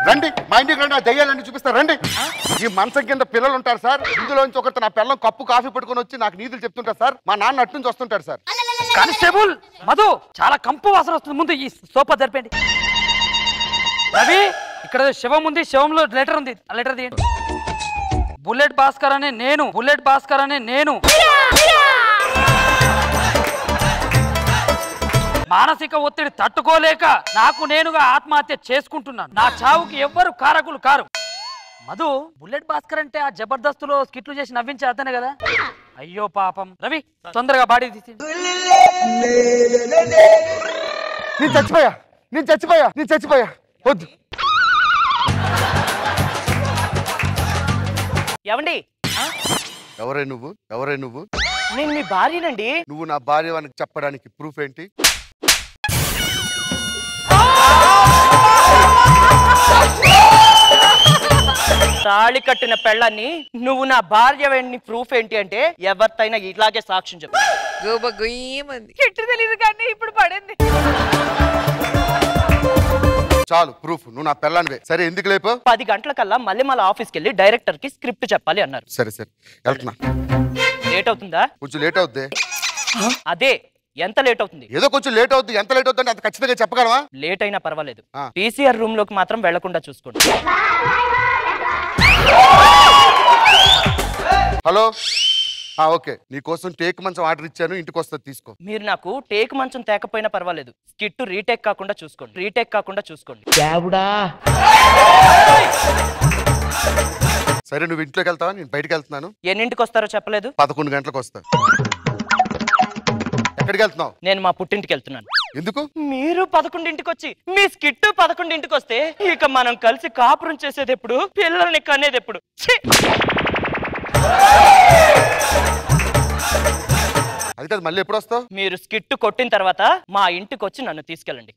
రండి మా ఇంటికి రండి ఆ దెయ్యాలన్నీ చూపిస్తారు రండి. ఈ మంచం కింద పిల్లలు ఉంటారు సార్. ఇందులోంచి ఒకరితో నా పిల్లం కప్పు కాఫీ పట్టుకొని వచ్చి నాకు నీతులు చెప్తుంటారు సార్. మా నాన్న అటు నుంచి వస్తుంటాడు సార్. కానిస్టేబుల్ మధు చాలా కంపు వాసన వస్తుంది. ముందు ఈ సోఫా జరిపండి రవి ఇక్కడ శవం ఉంది శవంలో లెటర్ ఉంది. ఆ లెటర్ తీయండి. బుల్లెట్ భాస్కర్ అనే నేను బుల్లెట్ భాస్కర్ అనే నేను. మానసిక ఒత్తిడి తట్టుకోలేక నాకు నేనుగా ఆత్మహత్య చేసుకుంటున్నాను. నా చావుకి ఎవ్వరు కారకులు కారు. మధు బుల్లెట్ భాస్కర్ అంటే ఆ జబర్దస్తులో స్కిట్లు చేసి నవ్వించే అతనే కదా? అయ్యో పాపం. రవి తొందరగా బాడీ తీసి నేను చచ్చిపోయా. నేను చచ్చిపోయా. నేను చచ్చిపోయా. వద్దు. ఏమండి? ఎవరే నువ్వు? ఎవరే నువ్వు? నేను మీ భార్యనండి. నువ్వు నా భార్య అని చెప్పడానికి ప్రూఫ్ ఏంటి? తాళి కట్టిన పెళ్ళాన్ని నువ్వు నా భార్య ప్రూఫ్ ఏంటి అంటే ఎవరితైనా ఇలాగే సాక్ష్యం చెప్పు. గోబ గుయ్యమంది. కిట్టు తెలియదు కానీ ఇప్పుడు పడింది. చాలు ప్రూఫ్ నువ్వు నా పెళ్ళానివే. సరే ఎందుకు లేపో? పది గంటలకల్లా మళ్ళీ మళ్ళీ ఆఫీస్కి వెళ్ళి డైరెక్టర్కి స్క్రిప్ట్ చెప్పాలి అన్నారు. సరే సరే. వెళ్తున్నా. లేట్ అవుతుందా కొంచెం లేట్ అవుద్ది అదే ఎంత లేట్ అవుతుంది ఏదో కొంచెం లేట్ అవుద్ది ఎంత లేట్ అవుతుంది అంత ఖచ్చితంగా చెప్పగలవా? లేట్ అయినా పర్వాలేదు. పీసీఆర్ రూమ్లోకి మాత్రం వెళ్ళకుండా చూసుకోండి. హలో? ఓకే. నీకోసం టేక్ మంచం ఆర్డర్ ఇచ్చాను ఇంటికి వస్తుంది తీసుకో. మీరు నాకు టేక్ మంచం తేకపోయినా పర్వాలేదు. స్కిట్ రీటేక్ కాకుండా చూసుకోండి. రీటేక్ కాకుండా చూసుకోండి. సరే నువ్వు ఇంట్లోకి వెళ్తావా? నేను బయటికి వెళ్తున్నాను. ఎన్నింటికి వస్తారో చెప్పలేదు. పదకొండు గంటలకు వస్తా ఎక్కడికి వెళ్తున్నావు నేను మా పుట్టింటికి వెళ్తున్నాను ఎందుకు? మీరు పదకొండింటికి వచ్చి మీ స్కిట్ పదకొండింటికి వస్తే ఇక మనం కలిసి కాపురం చేసేది ఎప్పుడు పిల్లల్ని కనేది ఎప్పుడు ఛీ! అది మళ్ళీ ఎప్పుడు వస్తావు మీరు స్కిట్ కొట్టిన తర్వాత మా ఇంటికి వచ్చి నన్ను తీసుకెళ్ళండి.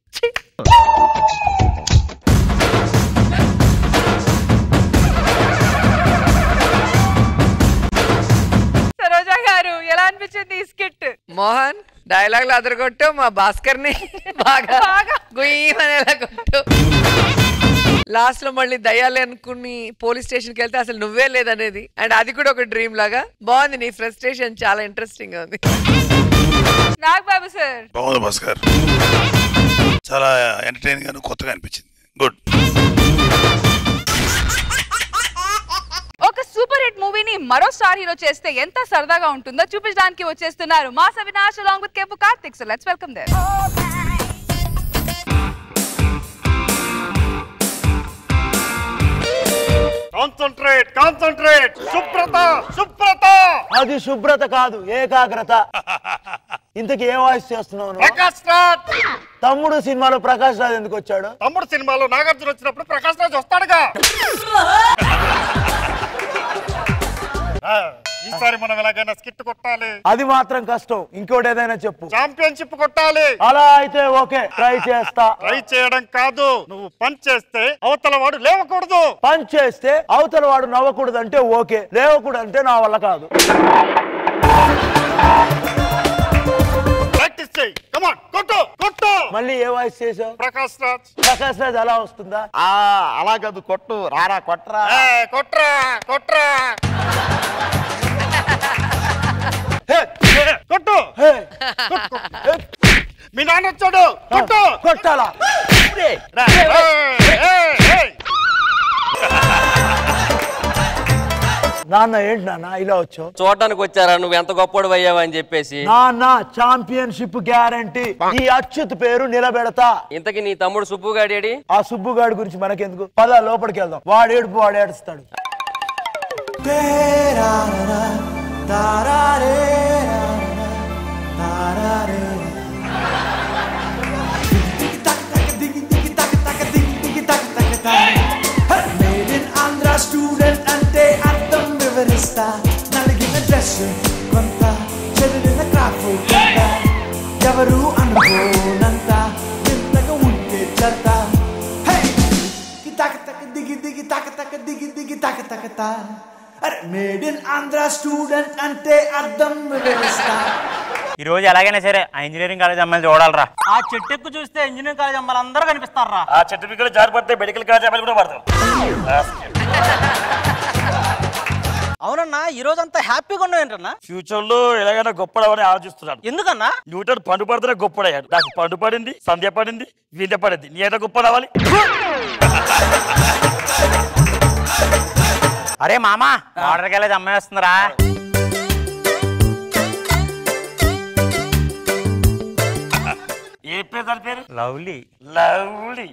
అనిపించింది ఈ స్కిట్. మోహన్ డైలాగ్ అదరగొట్టు మా భాస్కర్ని <laughs> బాగా. గుయ్యమనేలా కొట్టు. లాస్ట్లో మళ్ళీ దయ్యాలి అనుకుని పోలీస్ స్టేషన్కి వెళ్తే అసలు నువ్వే లేదనేది. అండ్ అది కూడా ఒక డ్రీమ్ లాగా. బాగుంది నీ ఫ్రస్ట్రేషన్ చాలా ఇంట్రెస్టింగ్గా ఉంది. నాగ్ బాబు సార్. బాగుంది భాస్కర్. చాలా ఎంటర్టైనింగ్ గాను కొత్తగా అనిపించింది. గుడ్ హిట్ మూవీని మరో స్టార్ హీరో చేస్తే ఎంత సరదాగా ఉంటుందో చూపించడానికి వచ్చేస్తున్నారు mass Avinash along with Kepu Karthik so let's welcome there concentrate concentrate. శుభ్రత శుభ్రత అది శుభ్రత కాదు ఏకాగ్రత. <laughs> ఇంతకీ ఏ వాయిస్ చేస్తున్నావు? ప్రకాష్ రాజ్. తమ్ముడు సినిమాలో ప్రకాష్ రాజ్ ఎందుకు వచ్చాడు? తమ్ముడు సినిమాలో నాగార్జున వచ్చినప్పుడు ప్రకాష్ రాజ్ వస్తాడుగా. <laughs> ఈసారి మనం ఎలాగైనా స్కిట్ కొట్టాలి. అది మాత్రం కష్టం. ఇంకోటి ఏదైనా చెప్పు. ఛాంపియన్షిప్ కొట్టాలి. అలా అయితే ఓకే ట్రై చేస్తా. ట్రై చేయడం కాదు నువ్వు పంచ్ చేస్తే అవతల వాడు లేవకూడదు. పంచ్ చేస్తే అవతల వాడు నవ్వకూడదు అంటే ఓకే లేవకూడదు అంటే నా వల్ల కాదు. చేయి కమాన్ కొట్టు కొట్టు. మళ్ళీ ఏ వాయిస్ చేసావు ప్రకాష్ రాజ్. ప్రకాష్ రాజ్ అలా వస్తుందా? ఆ అలా కాదు కొట్టు రారా కొట్రా. కొట్రా హే, కొట్టు. మీ నాన్న వచ్చాడు. కొట్టు. కొట్టాలా. నాన్న ఏంటి నాన్న ఇలా వచ్చావు చూడడానికి వచ్చారా నువ్వు ఎంత గొప్పడు అయ్యావు అని చెప్పేసి నాన్న ఛాంపియన్షిప్ గ్యారంటీ ఈ అచ్యుత్ పేరు నిలబెడతా ఇంతకి నీ తమ్ముడు సుబ్బుగాడేడి ఆ సుబ్బుగాడి గురించి మనకెందుకు పద లోపలికి వెళ్దాం వాడు ఏడుపు వాడు ఏడుస్తాడు student అంటే అర్థం వివరిస్తా నలిగిన డ్రెస్ కొంత చెదిరిన క్రాఫ్ కొంత ఎవరు అనుకోనంత వింతగా ఉంటే చెత్త తక తక దిగి దిగి తక తక దిగి దిగి తక తక తా అరే మేడ్ ఇన్ ఆంధ్ర స్టూడెంట్ అంటే అర్థం వివరిస్తా ఈ రోజు ఎలాగైనా సరే ఆ ఇంజనీరింగ్ కాలేజ్ అమ్మాయిలు చూడాలరా. ఆ చెట్టు ఎక్కు చూస్తే ఇంజనీరింగ్ కాలేజ్ అమ్మాయిలు అందరూ కనిపిస్తారా ఆ చెట్టు పిక్కలు జారి పడితే మెడికల్ కాలేజ్ అమ్మాయిలు కూడా పడతారు. <laughs> అవునన్నా ఈ రోజు అంతా హ్యాపీగా ఉన్నావు ఏంటన్నా? ఫ్యూచర్లో ఎలాగైనా గొప్పడవని ఆలోచిస్తున్నాను ఎందుకన్నా? న్యూటన్ పండు పడితేనే గొప్పడయ్యాడు నాకు పండు పడింది సంధ్య పడింది విద్య పడింది. నీ ఏదో గొప్ప రావాలి. అరే మామా ఆర్డర్ కాలేజ్ అమ్మాయి వస్తుందిరా ఏ పేరు దాని పేరు? లవ్లీ. లవ్లీ.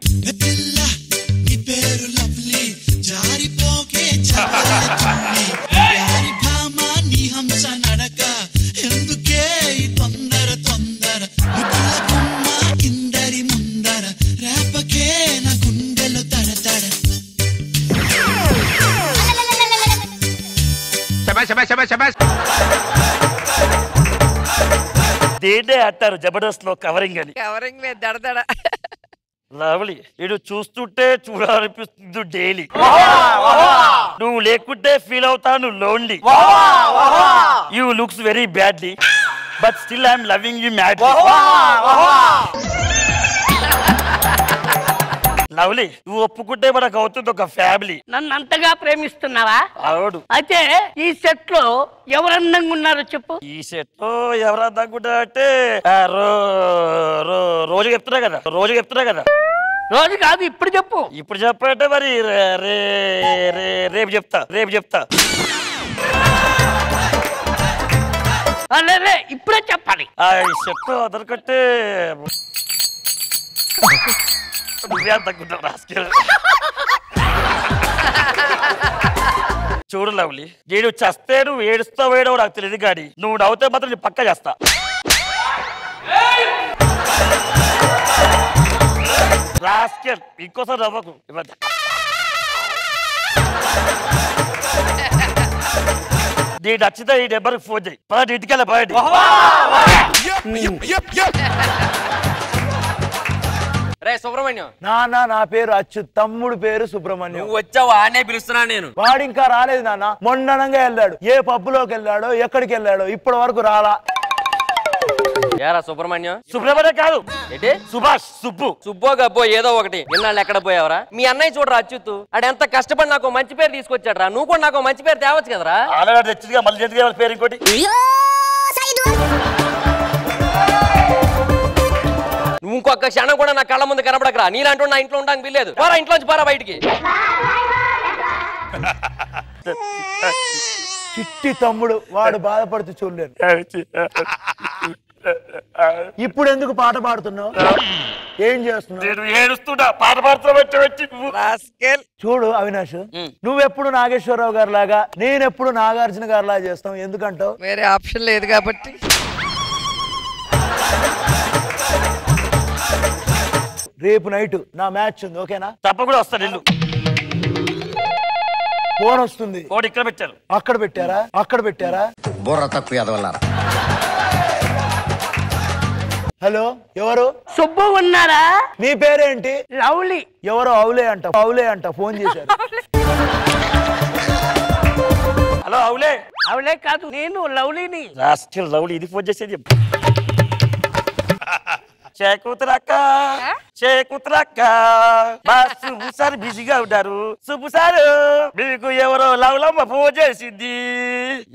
పేరు లవ్లీ. జారిపోకే దేన్నే అంటారు జబర్దస్త్లో కవరింగ్ అని. కవరింగ్ మీద దడదడ లవ్లీ ఇడు చూస్తుంటే చూడాలనిపిస్తుంది డైలీ నువ్వు లేకుంటే ఫీల్ అవుతాను lonely you looks very badly but still I'm loving you mad lovely నువ్వు ఒప్పుకుంటే మనకు అవుతుంది ఒక ఫ్యామిలీ. నన్ను అంతగా ప్రేమిస్తున్నావా? అవును. అయితే ఈ సెట్లో ఎవరు అందంగా ఉన్నారో చెప్పు. ఈ సెట్లో ఎవరు అనుకుంటా అంటే ఆ, రో రో రోజు చెప్తున్నా కదా రోజు చెప్తున్నా కదా. రోజు కాదు ఇప్పుడు చెప్పు. ఇప్పుడు చెప్పంటే మరి రే- రే రేపు చెప్తా రేపు చెప్తా. అరే ఇప్పుడే చెప్పాలి. ఆ ఈ సెట్ అదనకంటే నువ్వే అనుకుంటావు రాసుకెళ్ళి చూడు లవ్లీ నేను చస్తే నువ్వు ఏడుస్తావు ఏడవు నాకు తెలియదు కానీ నువ్వు నవ్వుతే మాత్రం నేను పక్క చేస్తా. రాస్కెల్ ఇంకోసారి నవ్వకు ఇవ్వండి నీ నచ్చితే ఈ నెంబర్కి ఫోన్ చేయి. పదండి ఇంటికెళ్ళి పదండి రే సుబ్రహ్మణ్యం. నాన్న నా పేరు అచ్చు తమ్ముడు పేరు సుబ్రహ్మణ్యం. నువ్వు వచ్చావు? ఆనే పిలుస్తున్నా నేను. వాడు ఇంకా రాలేదు నాన్న. మొన్ననంగా వెళ్ళాడు. ఏ పబ్బులోకి వెళ్ళాడో ఎక్కడికి వెళ్ళాడో ఇప్పటి వరకు రాలా. ఏరా సుబ్రహ్మణ్యం? సుబ్రహ్మణ్యం కాదు. ఏంటి? సుభాష్ సుబ్బు. సుబ్బో గబ్బో ఏదో ఒకటి. ఇన్నాళ్ళు ఎక్కడ పోయావరా? మీ అన్నయ్య చూడరా అచ్యుత్? ఆడు ఎంత కష్టపడి నాకు మంచి పేరు తీసుకొచ్చాడు రా నువ్వు కూడా నాకు మంచి పేరు తేవచ్చు కదరా? మళ్ళీ పేరు ఇంకోటి? నువ్వు ఇంకొక క్షణం కూడా నా కళ్ళ ముందు కనబడకరా. నీలాంటి నా ఇంట్లో ఉండడానికి వీల్లేదు. పోరా ఇంట్లోంచి పోరా బయటికి. చిట్టి తమ్ముడు వాడు బాధపడుతూ చూడలేను. ఇప్పుడు ఎందుకు పాట పాడుతున్నావు? ఏం చేస్తున్నావు? ఏడుస్తున్నా పాట పాడుతున్నా చూడు అవినాష్ నువ్వెప్పుడు నాగేశ్వరరావు గారి లాగా నేనెప్పుడు నాగార్జున గారి లాగా చేస్తాం. ఎందుకంటావు? వేరే ఆప్షన్ లేదు కాబట్టి. రేపు నైట్ నా మ్యాచ్ ఉంది ఓకేనా? తప్పకుండా వస్తాను ఇల్లు ఫోన్ వస్తుంది. ఇక్కడ పెట్టారు. అక్కడ పెట్టారా? అక్కడ పెట్టారా? బుర్ర తక్కువ ఎదవల్లారా హలో ఎవరు? సుబ్బు ఉన్నారా నీ పేరేంటి? లవ్లీ ఎవరో అవులే అంట అవులే అంట ఫోన్ చేశారు. హలో అవులే. అవులే కాదు నేను లవ్లీని రాష్ట్రం లవ్లీ ఇది ఫోన్ చేసేది చెప్పు. చేకూతురక్క చేకూతురక్క మా సుబ్బు సార్ బిజీగా ఉన్నారు సుబ్బు సారు మీకు ఎవరో లవ్లమ్మ ఫోన్ చేసింది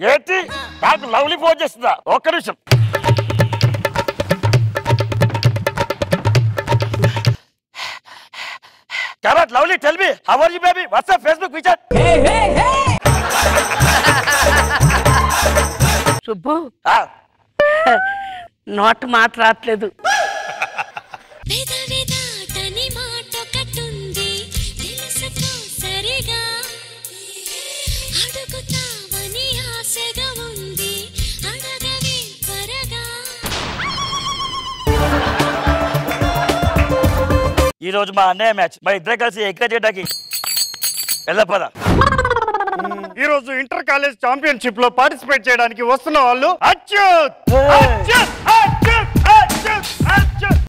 ఏంటి నాకు లవ్లీ ఫోన్ చేస్తుందా ఒక్క నిమిషం కాబట్టి lovely tell me how are you baby WhatsApp Facebook WeChat Subbu note మాట రావట్లేదు పెదవి నోట మాట రావట్లేదు. ఈ రోజు మా అన్నయ్య మ్యాచ్. మా ఇద్దరే కలిసి ఎక్కడ చేయడానికి వెళ్ళపద? ఈ రోజు ఇంటర్ కాలేజ్ ఛాంపియన్షిప్లో పార్టిసిపేట్ చేయడానికి వస్తున్న వాళ్ళు అచ్యుత్! అచ్యుత్!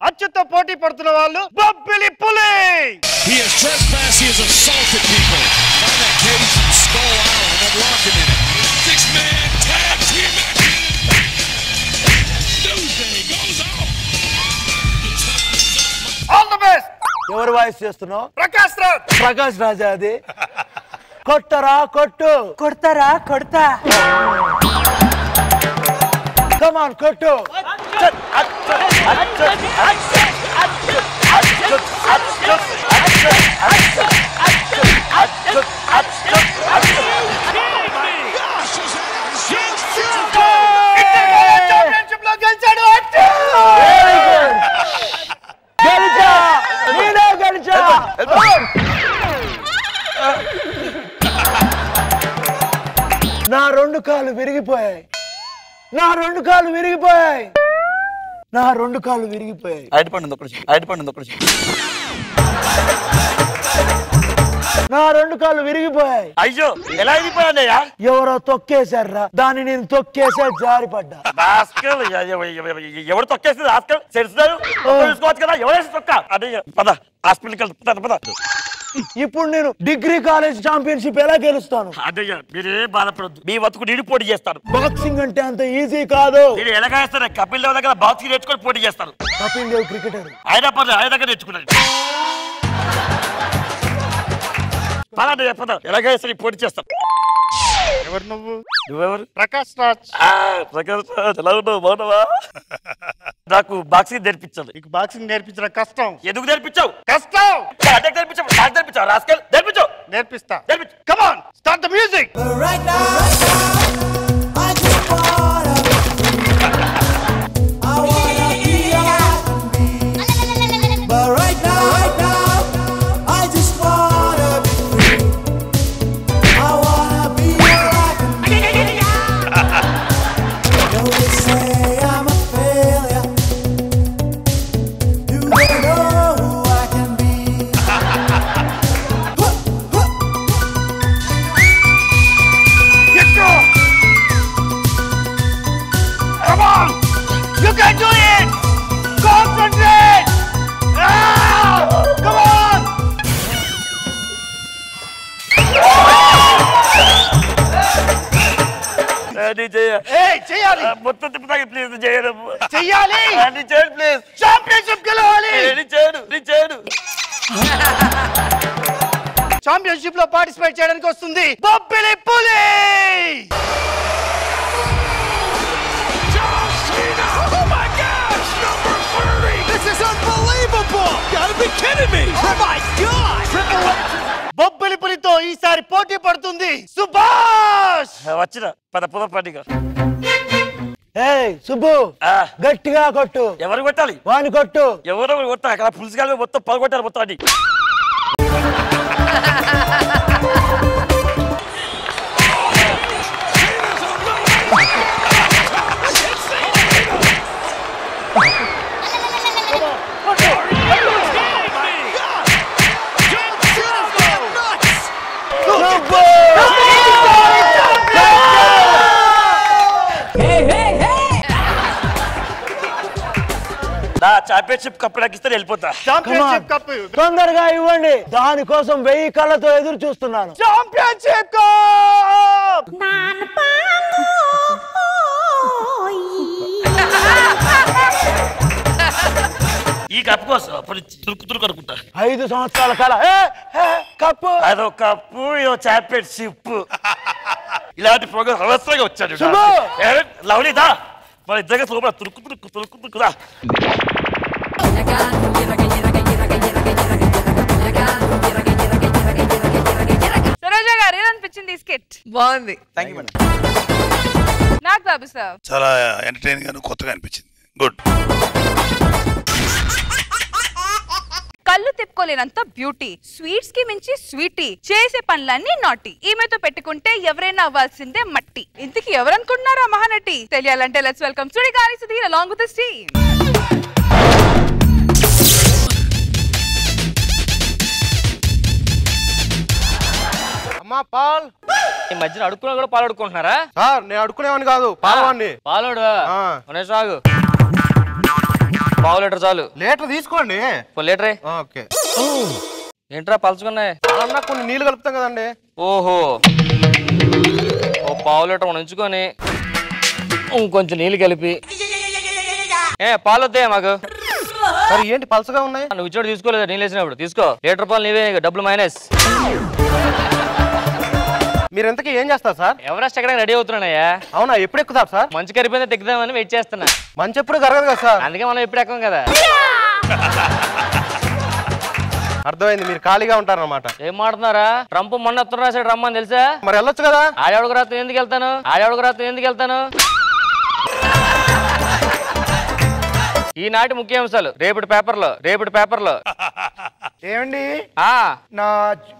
అచ్చుతో పోటీ పడుతున్న వాళ్ళు బొబ్బిలి పులి! ఎవరు వాయిస్ చేస్తున్నావు? ప్రకాశ్ రాజ్! ప్రకాశ్ రాజా అది. కొట్టరా కొట్టు. కొడతారా కొడతా. కమాన్ కొట్టు నా రెండు కాళ్ళు విరిగిపోయాయి. నా రెండు కాళ్ళు విరిగిపోయాయి. నా రెండు కాళ్ళు విరిగిపోయాయి. అరటి ఒకటి అరటి ఒకటి నా రెండు కాళ్ళు విరిగిపోయాయి. అయ్యో ఎలా అయిపోయాడయ్యా ఎవరో తొక్కేశారా దాన్ని నేను తొక్కేసే జారిపడ్డా ఎవరు తొక్కేస్తుంది రాస్కల్? తెలుసున్నారు? చూసుకోవచ్చు కదా ఎవరేసి తొక్క? అదే పద హాస్పిటల్కి వెళ్తా పద ఇప్పుడు నేను డిగ్రీ కాలేజ్ ఛాంపియన్షిప్ ఎలా గెలుస్తాను? అదయ్యా మీరే బాధపడద్దు. మీ బతుకు నేను పోటీ చేస్తాను బాక్సింగ్ అంటే అంత ఈజీ కాదు. ఎలాగ వేస్తారు? కపిల్ దేవ్ దగ్గర బాక్సింగ్ నేర్చుకొని పోటీ చేస్తారు. కపిల్ దేవ్ క్రికెటర్. ఆయన పర్లేదు ఆయన దగ్గర నేర్చుకున్నాను పదండి పద ఎలాగ వేస్తారు పోటీ చేస్తాం. ఎవరు నువ్వు? నువ్వెవరు? ప్రకాష్ రాజ్. ప్రకాష్ రాజ్, ఎలా ఉన్నావు? బాగున్నావా? నాకు బాక్సింగ్ నేర్పించాలి. నీకు బాక్సింగ్ నేర్పించడం కష్టం. ఎందుకు నేర్పించావు? కష్టం. నాకు నేర్పించావు నాకు నేర్పించావు? రాస్కల్ నేర్పించావు నేర్పిస్తా. నేర్పించు. Come on start the music Right now, right now, I చేయ ఏయ్ చేయాలి. మొత్తం తిప్పుతాకి ప్లీజ్ చేయడం చెయ్యాలి అది చేయడు ప్లీజ్ ఛాంపియన్షిప్ గెలవాలి. చేయడు చేయడు ఛాంపియన్షిప్లో పార్టిసిపేట్ చేయడానికి వస్తుంది బొబ్బిలి పులి. Be kidding me! Oh my god! Bobbili పులితో ఈసారి పోటీ పడుతుంది సుభాష్! వచ్చిన. పద పద పండుగ ఏయ్ సుబ్బు గట్టిగా కొట్టు. ఎవరు కొట్టాలి? వాని కొట్టు. ఎవరో కొట్టాలి? అక్కడ పులుసు గాలి మొత్తం పగొట్టారు మొత్తం అన్ని <laughs> ఛాంపియన్షిప్ కప్ నాకు ఇస్తే వెళ్ళిపోతా ఛాంపియన్షిప్ కప్ తొందరగా ఇవ్వండి. దానికోసం వెయ్యి కళ్ళతో ఎదురు చూస్తున్నాను. Championship cup! ఈ కప్ కోసం అప్పుడు తురుకు తురుకు అనుకుంటా. ఐదు సంవత్సరాల కాల కప్పు. అదో కప్పు ఇదో ఛాంపియన్షిప్ ఇలాంటి ప్రోగ్రామ్ అవసరంగా వచ్చాడు! లవ్లీదా? మన ఇద్దరు లోపల తురుకు తురుకు తురుకు తురుకుదా సరోజ గారు బాబు సార్. చాలా ఎంటర్టైనింగ్గా కొత్తగా అనిపించింది. గుడ్ కళ్ళు తిప్పుకోలేనంత బ్యూటీ స్వీట్స్కి మించి స్వీటీ చేసే పనులన్నీ నాటి ఈమెతో పెట్టుకుంటే ఎవరైనా అవ్వాల్సిందే మట్టి. ఇంతకి ఎవరనుకుంటున్నారా మహానటి? తెలియాలంటే లెట్స్ వెల్కమ్ సుడి గారి సుధీర్ అలాంగ్ విత్ టీమ్ అమ్మా పాల్. ఈ మధ్యన అడుక్కున్నా కూడా పాలు అడుక్కుంటున్నారా? సార్ నేను అడుక్కునేవాని కాదు పాలవాణ్ణి పాలోడు. సాగు పావు లీటర్ చాలు. లీటర్ తీసుకోండి. లీటర్. ఓకే. ఏంట్రా పలుచుకున్నాయి? కొన్ని నీళ్ళు కలుపుతాం కదండి. ఓహో. ఓ పావు లీటర్ ఉంచుకొని కొంచెం నీళ్ళు కలిపి ఏ పాలు మాకు. మరి ఏంటి పలసగా ఉన్నాయి? నువ్వు ఇచ్చోడు తీసుకోలేదు నీళ్ళు వేసినప్పుడు తీసుకో. లీటర్ పాలు నీవే డబ్బులు మైనస్. మీరు ఎంతకీ ఏం చేస్తారు సార్? ఎవరెస్ట్ ఎక్కడానికి రెడీ అవుతున్నానయ్యా? అవునా ఎప్పుడు ఎక్కుతారు సార్? మంచి కరిపోయిందో తెగ్గుదామని వెయిట్ చేస్తున్నా. మంచి ఎప్పుడు కరగదు కదా సార్? అందుకే మనం ఎప్పుడు ఎక్కం కదా. అర్థమైంది మీరు ఖాళీగా ఉంటారన్నమాట. ఏం మాడుతున్నారా ట్రంప్ మొన్న ఉత్తరం రాశాడు రమ్మని తెలుసా? మరి వెళ్ళొచ్చు కదా? ఆడేవాడుకు రాత్రి ఎందుకు వెళ్తాను? ఆడేవాడుకు రాత్రి ఎందుకు వెళ్తాను? ఈనాటి ముఖ్యాంశాలు రేపటి పేపర్లో రేపటి పేపర్లో. <laughs> ఏమండి? ఆ. నా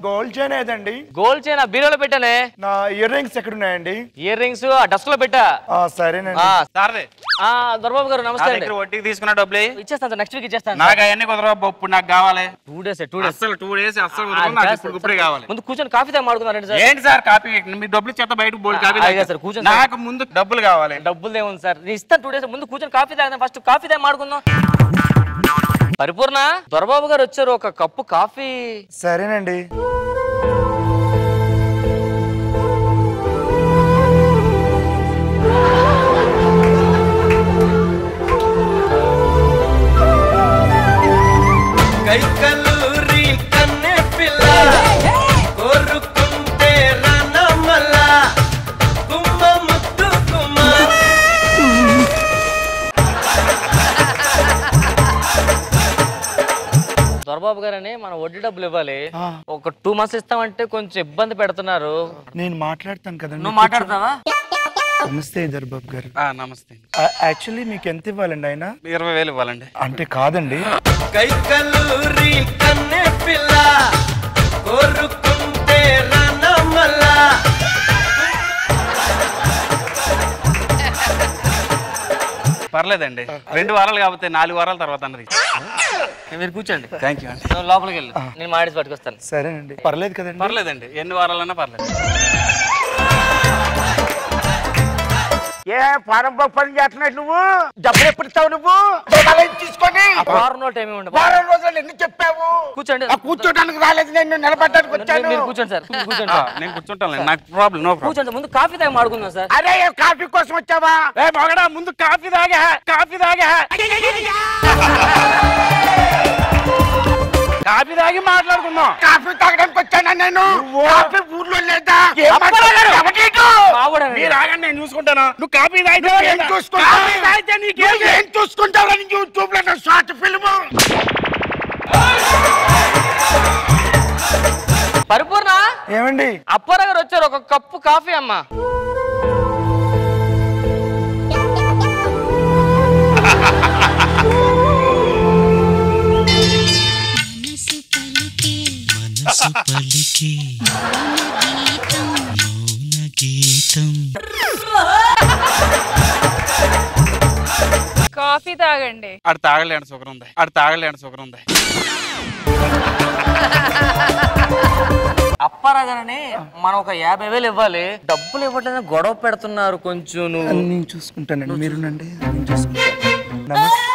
గోల్డ్ చైన్ ఏదండి? గోల్డ్ చైన్ ఆ బీరోలో పెట్టానే. నా ఇయర్ రింగ్స్ ఎక్కడ ఉన్నాయండి ఇయర్ రింగ్స్ ఆ డస్ట్లో పెట్టా. ఆ, సరేనండి. ఆ, సార్దే. ఆ, దొరబాబు గారు నా నమస్తే అండి. దగ్గర వడ్డీకి తీసుకున్న డబ్బులు. ఇచ్చేస్తాను నెక్స్ట్ వీక్ ఇచ్చేస్తాను నాకు అవన్నీ కుదరవు ఇప్పుడు నాకు కావాలి? టూ డేస్ టూ డేస్ అసలు టూ డేస్ అసలు కుదరవు. నాకు ఇప్పుడు ఇప్పుడే కావాలి. ముందు కూర్చొని కాఫీ తాగి మాడుకున్నారండి సార్. ఏంటి సార్ కాపీ మీ డబ్బులు చేత బయటకు బోల్డ్ కాపీ అలాగే సార్, కూర్చోండి సార్. నాకు ముందు డబ్బులు కావాలి. డబ్బులు ఏముంది సార్. నేను ఇస్తాను టూ డేస్ ముందు కూర్చొని కాఫీ తాగుదాం ఫస్ట్ కాఫీ తాగి మాడుకుందాం పరిపూర్ణ దొరబాబు గారు వచ్చారు ఒక కప్పు కాఫీ. సరేనండి. దొరబాబు గారని మన వడ్డీ డబ్బులు ఇవ్వాలి. ఒక టూ మంత్స్ ఇస్తామంటే కొంచెం ఇబ్బంది పెడుతున్నారు. నేను మాట్లాడతాను కదండి నువ్వు మాట్లాడతావా నమస్తే దర్బాబు గారు. నమస్తే. యాక్చువల్లీ మీకు ఎంత ఇవ్వాలండి ఆయన? ఇరవై వేలు ఇవ్వాలండి. అంటే కాదండి. కైకలూరి కన్నె పిల్ల కోరుకుంటే పర్లేదండి. రెండు వారాలు కాకపోతే నాలుగు వారాల తర్వాత అన్నది. మీరు కూర్చోండి. థ్యాంక్ యూ అండి లోపలికి వెళ్ళు. నేను మాడేసి పట్టుకొస్తాను. సరేనండి. పర్లేదు కదండి. పర్లేదండి. ఎన్ని వారాలన్నా పర్లేదు. ఏ ఫారం పని చేస్తున్నాడు నువ్వు? డబ్బులు ఎప్పుడు ఇస్తావు నువ్వు? తీసుకొని వారం రోజులు టైం ఇవ్వండి. వారం రోజులు ఎన్ని చెప్పావు? కూర్చోండి. ఆ కూర్చోడానికి రాలేదు నేను నిలబడ్డానికి వచ్చాను. మీరు కూర్చోండి సార్. కూర్చోండి. ఆ, నేను కూర్చుంటాను నాకు ప్రాబ్లం నో కూర్చోండి ముందు కాఫీ తాగి మాడుకుందాం సార్. అరే కాఫీ కోసం వచ్చావా? ఏ మగడా ముందు కాఫీ తాగా కాఫీ తాగా. కాఫీ తాగి మాట్లాడుకుందాం. కాఫీ తాగడానికి వచ్చానా నేను? కాఫీ ఊర్లో లేదా. మీరు ఆగండి నేను చూసుకుంటాను? నువ్వు కాఫీ తాగితే ఏం చూసుకుంటావు? యూట్యూబ్లో షార్ట్ ఫిల్మ్? పరిపూర్ణ? ఏమండి? అప్పారా గారు వచ్చారు ఒక కప్పు కాఫీ అమ్మా. మనసు పలికే మౌన గీతం కాఫీ తాగండి. ఆడు తాగలేడు సుఖం ఉంది. ఆడు తాగలేడు సుఖం ఉంది. అప్పారా గారని మనం ఒక యాభై వేలు ఇవ్వాలి. డబ్బులు ఇవ్వట్లేదు గొడవ పెడుతున్నారు కొంచెం నువ్వు నేను చూసుకుంటానండి. మీరునండి. నేను చూసుకుంటాను. నమస్తే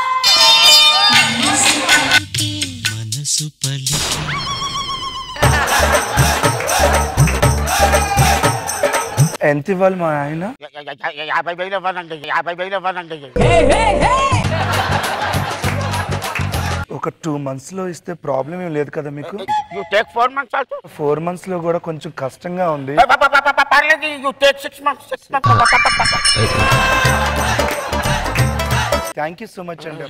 మనసు పలికే ఎంత ఇవ్వాలి మా ఆయన? యాభై వేలు ఇవ్వనండి యాభై వేలు ఇవ్వనండి ఒక టూ మంత్స్లో ఇస్తే ప్రాబ్లం ఏం లేదు కదా మీకు? You take four months also four మంత్స్లో కూడా కొంచెం కష్టంగా ఉంది. పర్లేదు you take six months six months thank you so much అండి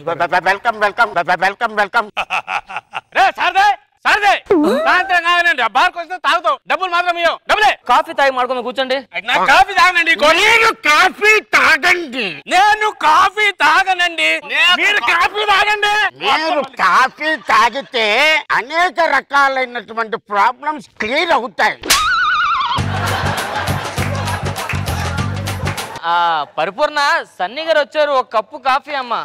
వెల్కమ్ వెల్కమ్ వెల్కమ్ వెల్కమ్ రే సారదే! సారదే! సాయంత్రం కాగానండి ఆ బార్కి వస్తే తాగుతావు. డబ్బులు మాత్రం ఇవ్వం డబ్బులే. కాఫీ తాగి మాడుకుందాం కూర్చోండి. కాఫీ తాగనండి నేను కాఫీ తాగండి. నేను కాఫీ తాగనండి. మీరు కాఫీ తాగండి. మీరు కాఫీ తాగితే అనేక రకాలైనటువంటి ప్రాబ్లమ్స్ క్లియర్ అవుతాయి. ఆ పరిపూర్ణ సన్నీ గారు వచ్చారు. ఒక కప్పు కాఫీ అమ్మా.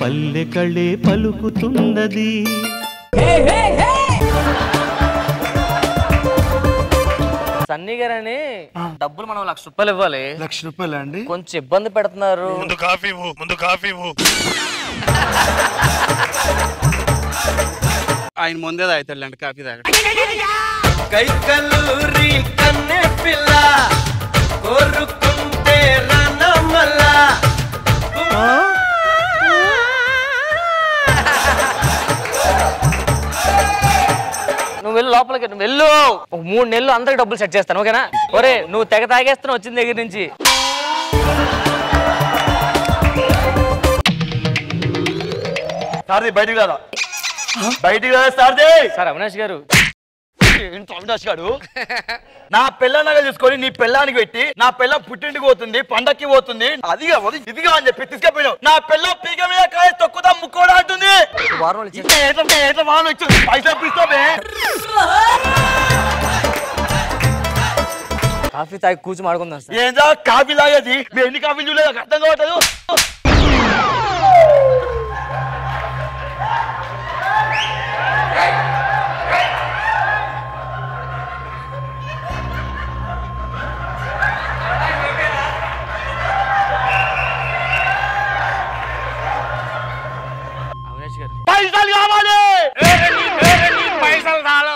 కళే పలుకుతున్నది సన్నీ గారు అని డబ్బులు మనం లక్ష రూపాయలు ఇవ్వాలి. లక్ష రూపాయలు అండి. కొంచెం ఇబ్బంది పెడుతున్నారు. ముందు కాఫీ ముందు కాఫీ ఆయన ముందే తాగుతాడులేండి కాఫీ తాగడు. కైకలూరి కన్నె పిల్ల కోరుకుంటే రన్నమల్ల నువ్వు వెళ్ళు లోపలికి నువ్వు వెళ్ళు. ఒక మూడు నెలలు అందరికి డబ్బులు సెట్ చేస్తాను ఓకేనా? ఒరే నువ్వు తెగ తాగేస్తున్నావు వచ్చిన దగ్గర నుంచి. సారది బయటికి రాదా బయటికి రాదా సారది సార్ అవినాష్ గారు. నా పిల్లనగా తీసుకొని నీ పిల్లానికి పెట్టి నా పిల్ల పుట్టింటికి పోతుంది పండక్కి పోతుంది. అది కాదు ఇదిగా అని చెప్పి తీసుకెళ్ళిపోయినావు. నా పిల్ల పీక మీద కాయ తొక్కుతా ముక్కోడా అంటుంది. పైసా పిస్తామే కాఫీ తాగి కూర్చు మాడుకుందాం ఏందా కాఫీ మేము ఎన్ని కాఫీలు చూడలేదు అర్థం కావట్లేదు. పైసలు కావాలి పైసలు రాలో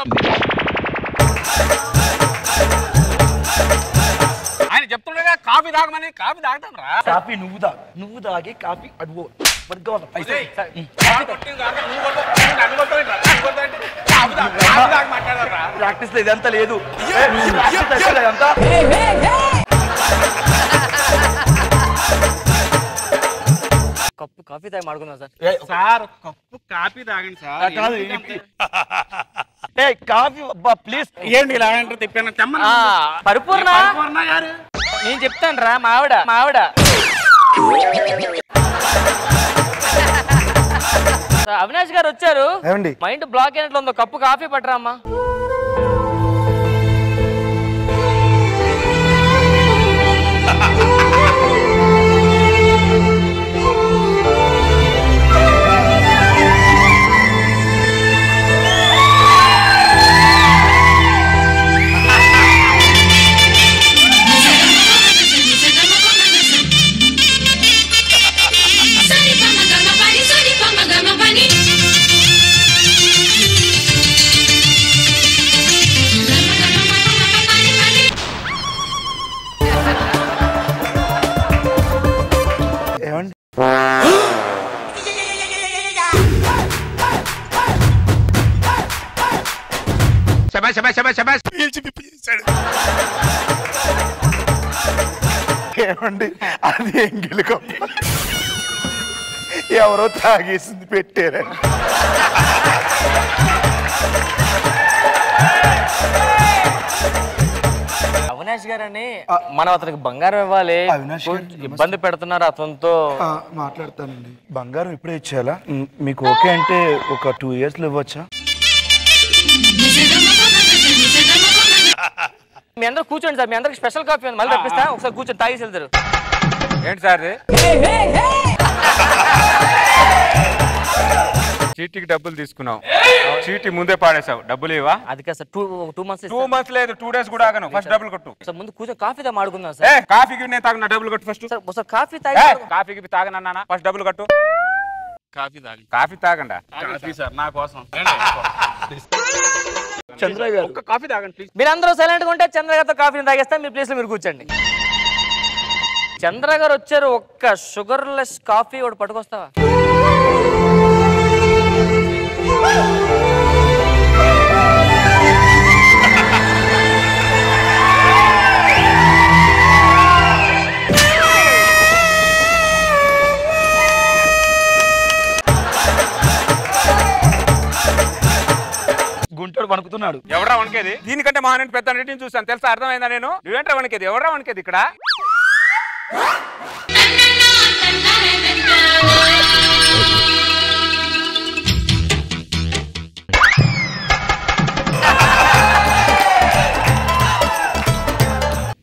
ఆయన చెప్తుండగా కాఫీ తాగమని కాఫీ తాగుతాం రా కాఫీ నువ్వు దా నువ్వు తాగి కాఫీ అడుగు వర్గం వల్ల పైసలు ప్రాక్టీస్ లేదు ఇదంతా లేదు కప్పు కాఫీ తాగి మాడుకుందాం సార్. సార్ కప్పు కాఫీ తాగండి సార్. కాదు, ఏ కాఫీ అబ్బా ప్లీజ్. ఏంటి ఇలా అంటే తిప్పాను. తెమ్మని. పరిపూర్ణ? పరిపూర్ణ గారు? నేను చెప్తాను రా మావిడ మావిడ అవినాష్ గారు వచ్చారు. ఏమండి? మైండ్ బ్లాక్ అయినట్లు ఉందో కప్పు కాఫీ పట్టరా అమ్మా శబాష్ శబాష్ శబాష్ శబాష్. చేశాడు ఏమండి? అది ఎంగిలి కప్పు ఎవరో తాగేసింది పెట్టారండి అవినాష్ గారని మనం అతనికి బంగారం ఇవ్వాలి. అవినాష్ గారు, ఇబ్బంది పెడుతున్నారు అతనితో. ఆ, మాట్లాడతానండి. బంగారం ఇప్పుడే ఇచ్చేయాలా? మ్, మీకు ఓకే అంటే ఒక టూ ఇయర్స్లో ఇవ్వచ్చా? <laughs> మీ అందరూ కూర్చోండి సార్. మీ అందరికి స్పెషల్ కాఫీ ఉంది. మళ్ళీ తెప్పిస్తా. ఒకసారి కూర్చొని తాగేసి వెళ్తారు. ఏంటి సార్ చీటీకి డబ్బులు తీసుకున్నావు. చీటీ ముందే పాడేసావు డబ్బులు ఇవా అది కాదు sir two two months two months లేదు టూ డేస్ కూడా ఆగను. ఫస్ట్ డబ్బులు కొట్టు. సార్ ముందు కూర్చొని కాఫీ తా మాడుకుందాం ఏ సార్ కాఫీకి నేను తాగను డబ్బులు కొట్టు ఫస్ట్ సార్ కాఫీ తాగి కాఫీకి తాగనన్నా ఫస్ట్ డబ్బులు కట్టు. కాఫీ తాగండి కాఫీ తాగండా? కాఫీ సార్ నా కోసం. చంద్ర గారు. ఒక్క కాఫీ తాగండి ప్లీజ్ మీరు అందరూ సైలెంట్గా ఉంటే చంద్ర గారితో కాఫీని తాగేస్తాను మీ ప్లేస్లో మీరు కూర్చోండి. చంద్ర గారు వచ్చారు ఒక్క షుగర్ లెస్ కాఫీ ఒకటి పట్టుకొస్తావా? గుంటోడు వణుకుతున్నాడు. ఎవరా వణికేది? దీనికంటే మహానండి పెద్ద నేను చూసాను తెలుసా? అర్థమైందా నేను? నువ్వేంట్రా వణికేది? ఎవరా వణికేది? ఇక్కడ?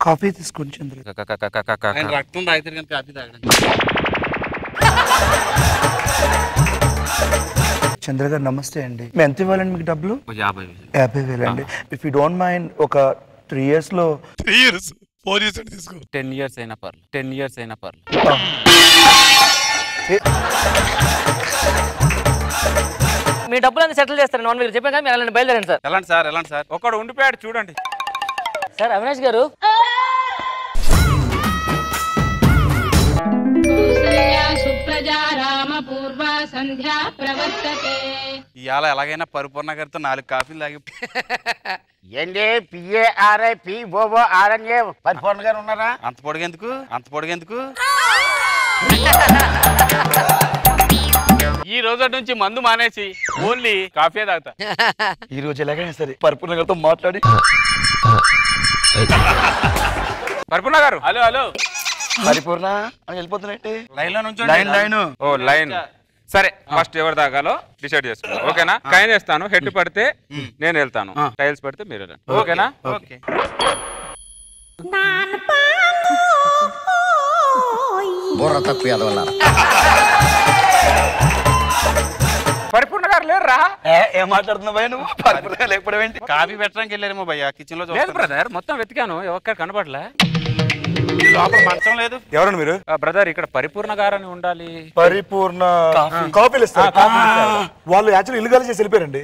కాఫీ తీసుకొని చంద్ర ఆయన రక్తం తాగితే కానీ కాఫీ తాగండి చంద్ర గారు నమస్తే అండి. మేము ఎంత ఇవ్వాలండి మీకు డబ్బులు? యాభై యాభై వేలు అండి ఇఫ్ యూ డోంట్ మైండ్ ఒక త్రీ ఇయర్స్లో త్రీ ఇయర్స్ ఫోర్ ఇయర్స్ తీసుకో. టెన్ ఇయర్స్ అయినా పర్లేదు టెన్ ఇయర్స్ అయినా పర్లేదు మీ డబ్బులన్నీ సెటిల్ చేస్తారు నాన్ మీరు చెప్పాను కదా మీరు అలాంటి బయలుదేరండి సార్. ఎలాంటి సార్ ఎలాంటి సార్? ఒకడు ఉండిపోయాడు చూడండి. సార్ అవినాష్ గారు. సుప్రజా రామ పూర్వ సంధ్యా ప్రవర్తతే. ఇవాళ ఎలాగైనా పరిపూర్ణ గారితో నాలుగు కాఫీలు తాగి ఏంటి? పిఏఆర్ఐ పి బోబో ఆర్ఎన్ఏ పరిపూర్ణ గారు ఉన్నారా? అంత పొడిగెందుకు? అంత పొడిగెందుకు? ఈ రోజు నుంచి మందు మానేసి ఓన్లీ కాఫీ తాగుతా. ఈ రోజు ఎలాగైనా సరే పరిపూర్ణ గారితో మాట్లాడి పరిపూర్ణ గారు. Hello hello. పరిపూర్ణ అని వెళ్ళిపోతున్నట్టే లైన్లో నుంచి లైన్. లైన్. ఓ లైన్. సరే ఫస్ట్ ఎవరు తాగాలో డిసైడ్ చేసుకో. ఓకేనా? కైన్ వేస్తాను హెడ్ పడితే నేను వెళ్తాను. టైల్స్ పడితే మీరు వెళ్ళండి ఓకేనా? ఓకే. బుర్ర తక్కువ పరిపూర్ణ గారు లేరురా? ఏం మాట్లాడుతున్నావు భయ నువ్వు? పరిపూర్ణ గారు లేకపోవడం ఏంటి? కాఫీ పెట్టడానికి వెళ్ళారేమో భయ్యా కిచెన్లో లేదు బ్రదర్ మొత్తం వెతికాను ఒక్కడ కనపడలే లోపల మంచం లేదు. ఎవరండి మీరు? బ్రదర్ ఇక్కడ పరిపూర్ణ గారు అని ఉండాలి. పరిపూర్ణ కాఫీలు ఇస్తారు. వాళ్ళు యాక్చువల్లీ ఇల్లుగాలి చేసి వెళ్ళిపోయారండి.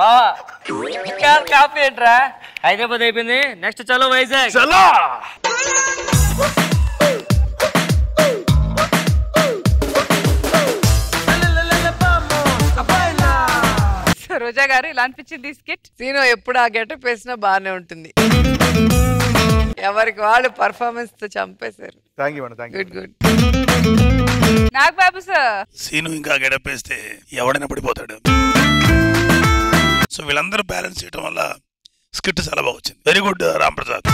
బావా ఇంకా కాఫీ ఏంట్రా? హైదరాబాద్ అయిపోయింది. నెక్స్ట్ చలో వైజాగ్. చలో! రోజా గారు ఇలా అనిపించింది ఈ స్కిట్ సీను ఎప్పుడు ఆ గెటప్ వేసినా బాగానే ఉంటుంది. ఎవరికి వాళ్ళు పర్ఫార్మెన్స్తో చంపేశారు. Good good Nag Babu sir scene ఇంకా గడపేస్తే ఎవడైనా పడిపోతాడు. సో వీళ్ళందరూ బ్యాలెన్స్ చేయడం వల్ల స్కిట్ చాలా బాగా వచ్చింది. వెరీ గుడ్ రామ్ ప్రసాద్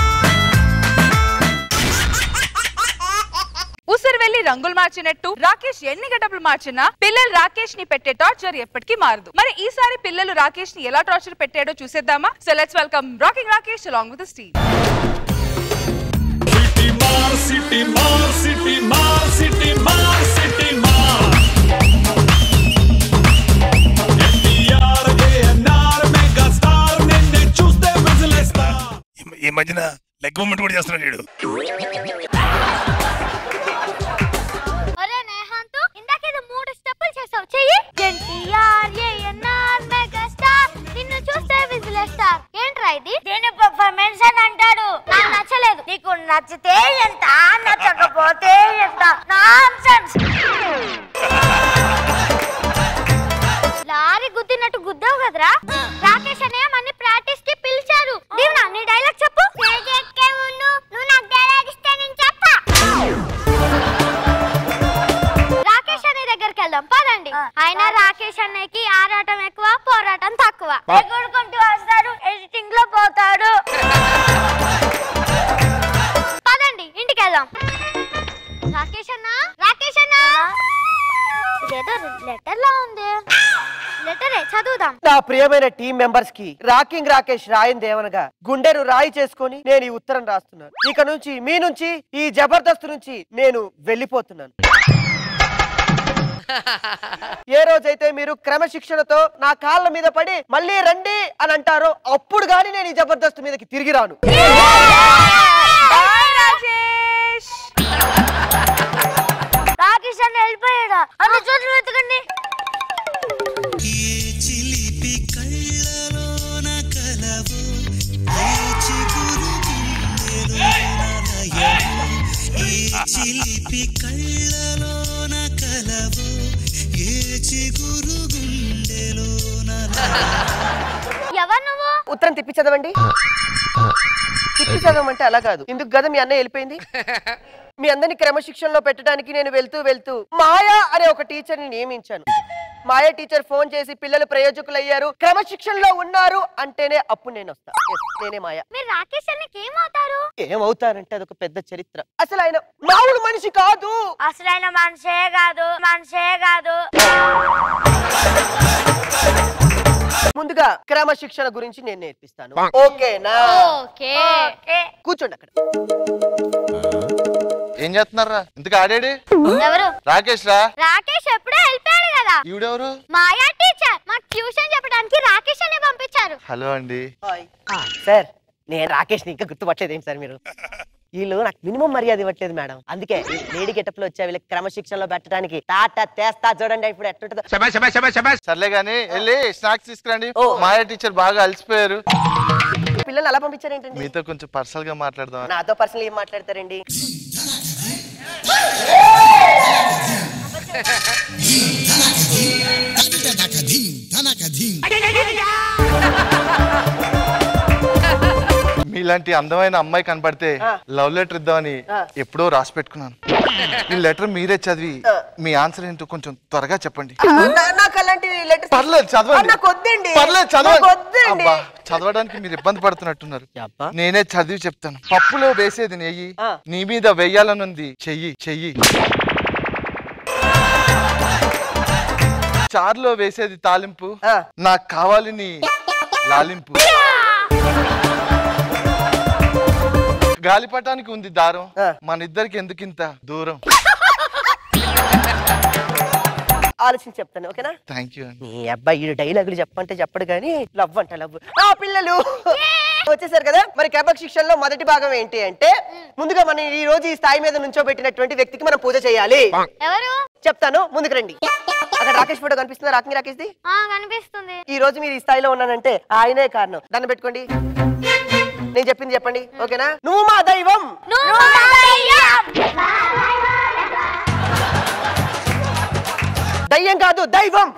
ఉసిరి వెళ్ళి రంగులు మార్చినట్టు రాకేష్ ఎన్ని గడపలు మార్చినా పిల్లలు రాకేష్ని పెట్టే టార్చర్ ఎప్పటికీ మారదు. మరి ఈసారి పిల్లలు రాకేష్ని ఎలా టార్చర్ పెట్టాడో చూసేద్దామా? So let's welcome rocking Rakesh along with Steve city మార్ సిటీ మార్ సిటీ మార్ సిటీ మార్ ఈ మధ్యన లెగ్ మూమెంట్ కూడా చేస్తున్నాడు వీడు. మెంబర్స్కి రాకింగ్ రాకేష్ రాయింది ఏమనగా గుండెను రాయి చేసుకొని నేను ఈ ఉత్తరం రాస్తున్నాను. ఇక నుంచి మీ నుంచి ఈ జబర్దస్త్ నుంచి నేను వెళ్ళిపోతున్నాను. ఏ రోజైతే మీరు క్రమశిక్షణతో నా కాళ్ళ మీద పడి మళ్ళీ రండి అని అంటారో అప్పుడు గాని నేను ఈ జబర్దస్త్ మీదకి తిరిగి రాను. చిలిపి కళ్ళలోన కలవు ఏ చిగురు గుండెలోన ఎవరు నువ్వు? ఉత్తరం తిప్పి చదవండి. తిప్పి చదవమంటే అలా కాదు. ఇందుకు కదా మీ అన్నయ్య వెళ్ళిపోయింది. మీ అందరిని క్రమశిక్షణలో పెట్టడానికి నేను వెళ్తూ వెళ్తూ మాయా అనే ఒక టీచర్ని నియమించాను. మాయా టీచర్ ఫోన్ చేసి పిల్లలు ప్రయోజకులు అయ్యారు క్రమశిక్షణలో ఉన్నారు అంటేనే అప్పుడు నేను వస్తా. Yes, నేనే మాయా. మీరు రాకేష్ అన్నకి ఏమవుతారు? ఏమవుతారంటే అదొక పెద్ద చరిత్ర. అసలు ఆయన మామూలు మనిషి కాదు. అసలు ఆయన మనిషే కాదు మనిషే కాదు. ముందుగా క్రమశిక్షణ గురించి నేను నేర్పిస్తాను. ఓకేనా ఓకే కూర్చోండి అక్కడ. ఏం చేస్తున్నారా? ఇంతకు ఆడాడు? ఎవరు? రాకేష్ రా రాకేష్ ఎప్పుడే వెళ్ళిపోయాడు. కదా? ఈవిడెవరు? మాయా టీచర్. మాకు ట్యూషన్ చెప్పడానికి రాకేష్ అనే పంపించారు. హలో అండి. సార్ నేను రాకేష్ ఇంకా గుర్తుపట్టలేదు ఏంటి సార్ మీరు? వీళ్ళు నాకు మినిమం మర్యాద ఇవ్వట్లేదు మేడం. అందుకే లేడీ గెటప్లో వచ్చే వీళ్ళకి క్రమశిక్షణలో పెట్టడానికి తాట తెస్తా చూడండి ఇప్పుడు ఎట్టుంటుందో. సర్లే గానీ వెళ్ళి స్నాక్స్ తీసుకురండి. మాయా టీచర్ బాగా అలసిపోయారు. పిల్లలు అలా పంపించారు ఏంటండి? మీతో కొంచెం పర్సనల్గా మాట్లాడదాం నాతో పర్సనల్ ఏం మాట్లాడతారండి? <laughs> మీలాంటి అందమైన అమ్మాయి కనపడితే లవ్ లెటర్ ఇద్దామని ఎప్పుడో రాసి పెట్టుకున్నాను. ఈ లెటర్ మీరే చదివి మీ ఆన్సర్ ఏంటో కొంచెం త్వరగా చెప్పండి. పర్లేదు చదవండి. పర్లేదు చదవండి. చదవడానికి మీరు ఇబ్బంది పడుతున్నట్టున్నారు. నేనే చదివి చెప్తాను. పప్పులో వేసేది నెయ్యి నీ మీద వెయ్యాలనుంది చెయ్యి చెయ్యి. చారులో వేసేది తాలింపు. నాకు కావాలి నీ లాలింపు గాలిపటానికి ఉంది దారం. మన ఇద్దరికి ఎందుకింత దూరం? ఆలోచించి చెప్తాను ఓకేనా? థ్యాంక్ యూ అండి నీ అబ్బాయి ఈ డైలాగులు చెప్పంటే చెప్పడు కానీ లవ్ అంట లవ్. ఆ పిల్లలు! వచ్చేసారు కదా? మరి క్రమశిక్షణలో మొదటి భాగం ఏంటి అంటే ముందుగా మనం ఈ రోజు ఈ స్థాయి మీద నుంచోబెట్టినటువంటి వ్యక్తికి మనం పూజ చేయాలి. ఎవరు? చెప్తాను ముందుకు రండి. అక్కడ రాకేష్ ఫోటో కనిపిస్తుందా? రాకింగ్ రాకేష్ ది ఆ కనిపిస్తుంది. ఈ రోజు మీరు ఈ స్థాయిలో ఉన్నానంటే ఆయనే కారణం. దాన్ని పెట్టుకోండి. నేను చెప్పింది చెప్పండి. ఓకేనా? నువ్వు మా దైవం దయ్యం! కాదు దైవం!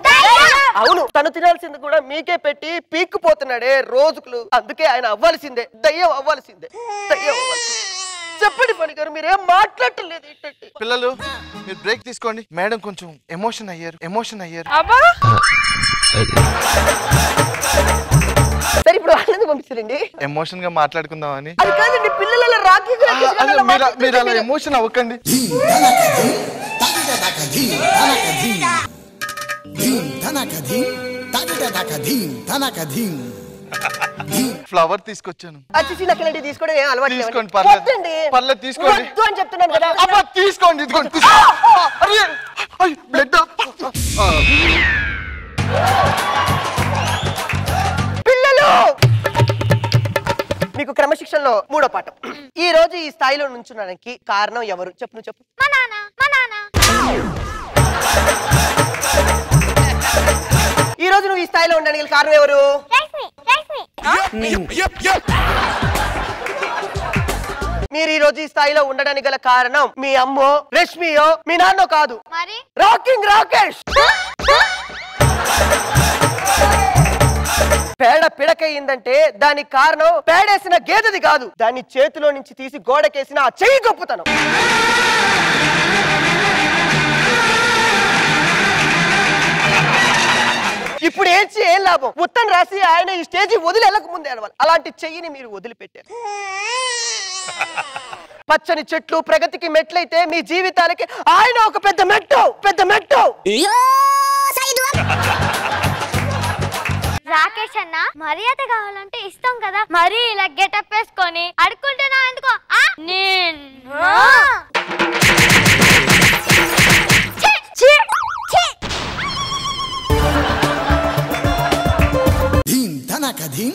అవును. తను తినాల్సింది కూడా మీకే పెట్టి పీక్కుపోతున్నాడే రోజుకులు అందుకే ఆయన అవ్వాల్సిందే. దయ్యం అవ్వాల్సిందే. దయ్యం అవ్వాల్సిందే. చెప్పండి పని గారు మీరేం మాట్లాడలేదు ఏంటంటే పిల్లలు మీరు బ్రేక్ తీసుకోండి. మేడం కొంచెం ఎమోషన్ అయ్యారు ఎమోషన్ అయ్యారు. సరే ఇప్పుడు వాళ్ళని పంపిస్తారండి ఎమోషన్గా మాట్లాడుకుందామని. అది కాదండి పిల్లల రాఖీ అలా మీరు మీరు అలా ఎమోషన్ అవ్వకండి. ఫ్లవర్ తీసుకొచ్చాను. అచ్చి నాకు ఇలాంటివి తీసుకోవడం ఏం అలవాటు. తీసుకోండి. పర్లేదు, తీసుకోండి. వద్దు అని చెప్తున్నాను కదా. అబ్బా తీసుకోండి ఇదిగోండి తీసుకో. అరే అయ్, బ్లడ్ పిల్లలు! మీకు క్రమశిక్షణలో మూడో పాఠం. ఈ రోజు ఈ స్థాయిలో నుంచున్నానికి కారణం ఎవరు? చెప్పు నువ్వు చెప్పు. మా నాన్న మా నాన్న. ఈ రోజు నువ్వు ఈ స్థాయిలో ఉండడానికి గల కారణం ఎవరు? మీరు ఈ రోజు ఈ స్థాయిలో ఉండడానికి గల కారణం మీ అమ్మో రష్మియో మీ నాన్నో కాదు. రాకింగ్ రాకేష్. పేడ పిడకయిందంటే దానికి కారణం పేడేసిన గేదెది కాదు. దాన్ని చేతిలో నుంచి తీసి గోడకేసిన ఆ చెయ్యి గొప్పతనం. ఇప్పుడు ఏంచి ఏం లాభం? ఉత్తరం రాసి ఆయన ఈ స్టేజి వదిలి వెళ్ళక ముందే అనవాలి. అలాంటి చెయ్యిని మీరు వదిలిపెట్టారు. పచ్చని చెట్లు ప్రగతికి మెట్లయితే మీ జీవితాలకి ఆయన ఒక పెద్ద మెట్టు పెద్ద మెట్టు. రాకేష్ అన్న మర్యాద కావాలంటే ఇస్తాం కదా. మరి ఇలా గెటప్ వేసుకొని అడుక్కుంటున్నా ఎందుకో ఆ? ఛీ.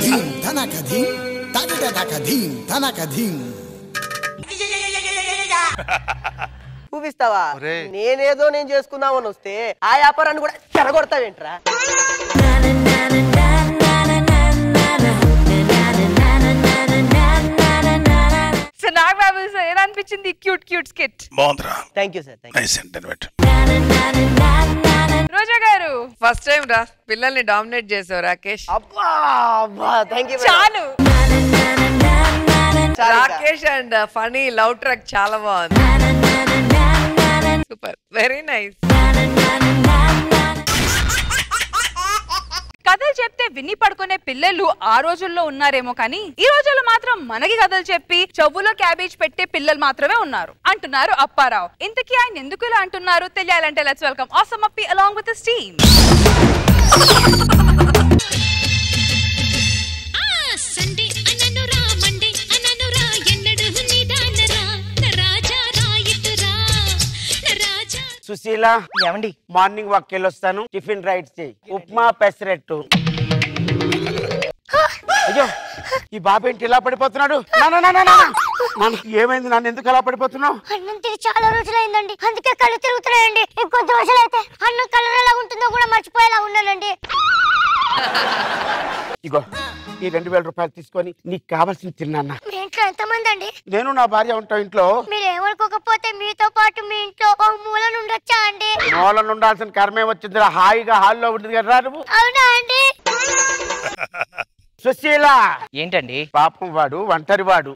ధీం ధనక ధీం తగిట దక ధీం ధనక ధీం ఊపిస్తావా నేనేదో నేను చేసుకుందామని వస్తే ఆ వ్యాపారాన్ని కూడా చెడగొడతావేంట్రా సో నాకు ఎలా అనిపించింది క్యూట్ క్యూట్ స్కిట్ బాగుందిరా. Thank you sir nice sentiment Roja గారు ఫస్ట్ టైం రా. పిల్లల్ని డామినేట్ చేసావు రాకేష్. థ్యాంక్ యూ చాలు. Rakesh and funny love track చాలా బాగుంది. సూపర్ వెరీ నైస్ కథలు చెప్తే విని పడుకునే పిల్లలు ఆ రోజుల్లో ఉన్నారేమో కానీ ఈ రోజుల్లో మాత్రం మనకి కథలు చెప్పి చెవులో క్యాబేజ్ పెట్టే పిల్లలు మాత్రమే ఉన్నారు. అంటున్నారు అప్పారావు. ఇంతకీ ఆయన ఎందుకు ఇలా అంటున్నారు? తెలియాలంటే let's welcome awesome Appi along with team Sushila ఏమండి? మార్నింగ్ వాక్ వెళ్ళొస్తాను టిఫిన్ రైట్ చేయి. ఉప్మా పెసరెట్టు. అయ్యో ఈ బాబు ఏంటి ఇలా పడిపోతున్నాడు? ఏమైంది? నన్ను ఎందుకు అలా పడిపోతున్నావు? అన్నం తిని చాలా రోజులైందండి. అందుకే కళ్ళు తిరుగుతున్నాయండి. ఇంకొద్ది రోజులైతే అన్నం కలర్ ఎలా ఉంటుందో కూడా మర్చిపోయేలా ఉన్నానండి. ఇగో ఈ రెండు వేల రూపాయలు తీసుకొని నీకు కావాల్సింది తిన్నాన్న మీ ఇంట్లో ఎంతమంది అండి నేను నా భార్య ఉంటాం ఇంట్లో. మీరు ఏమనుకోకపోతే మీతో పాటు మీ ఇంట్లో ఒక మూల ఉండొచ్చా అండి? మూలను ఉండాల్సిన కర్మే వచ్చింది హాయిగా హాల్లో ఉంటుంది కదా నువ్వు? అవునా అండి? <laughs> సుశీల! ఏంటండి? పాపం వాడు ఒంటరి వాడు.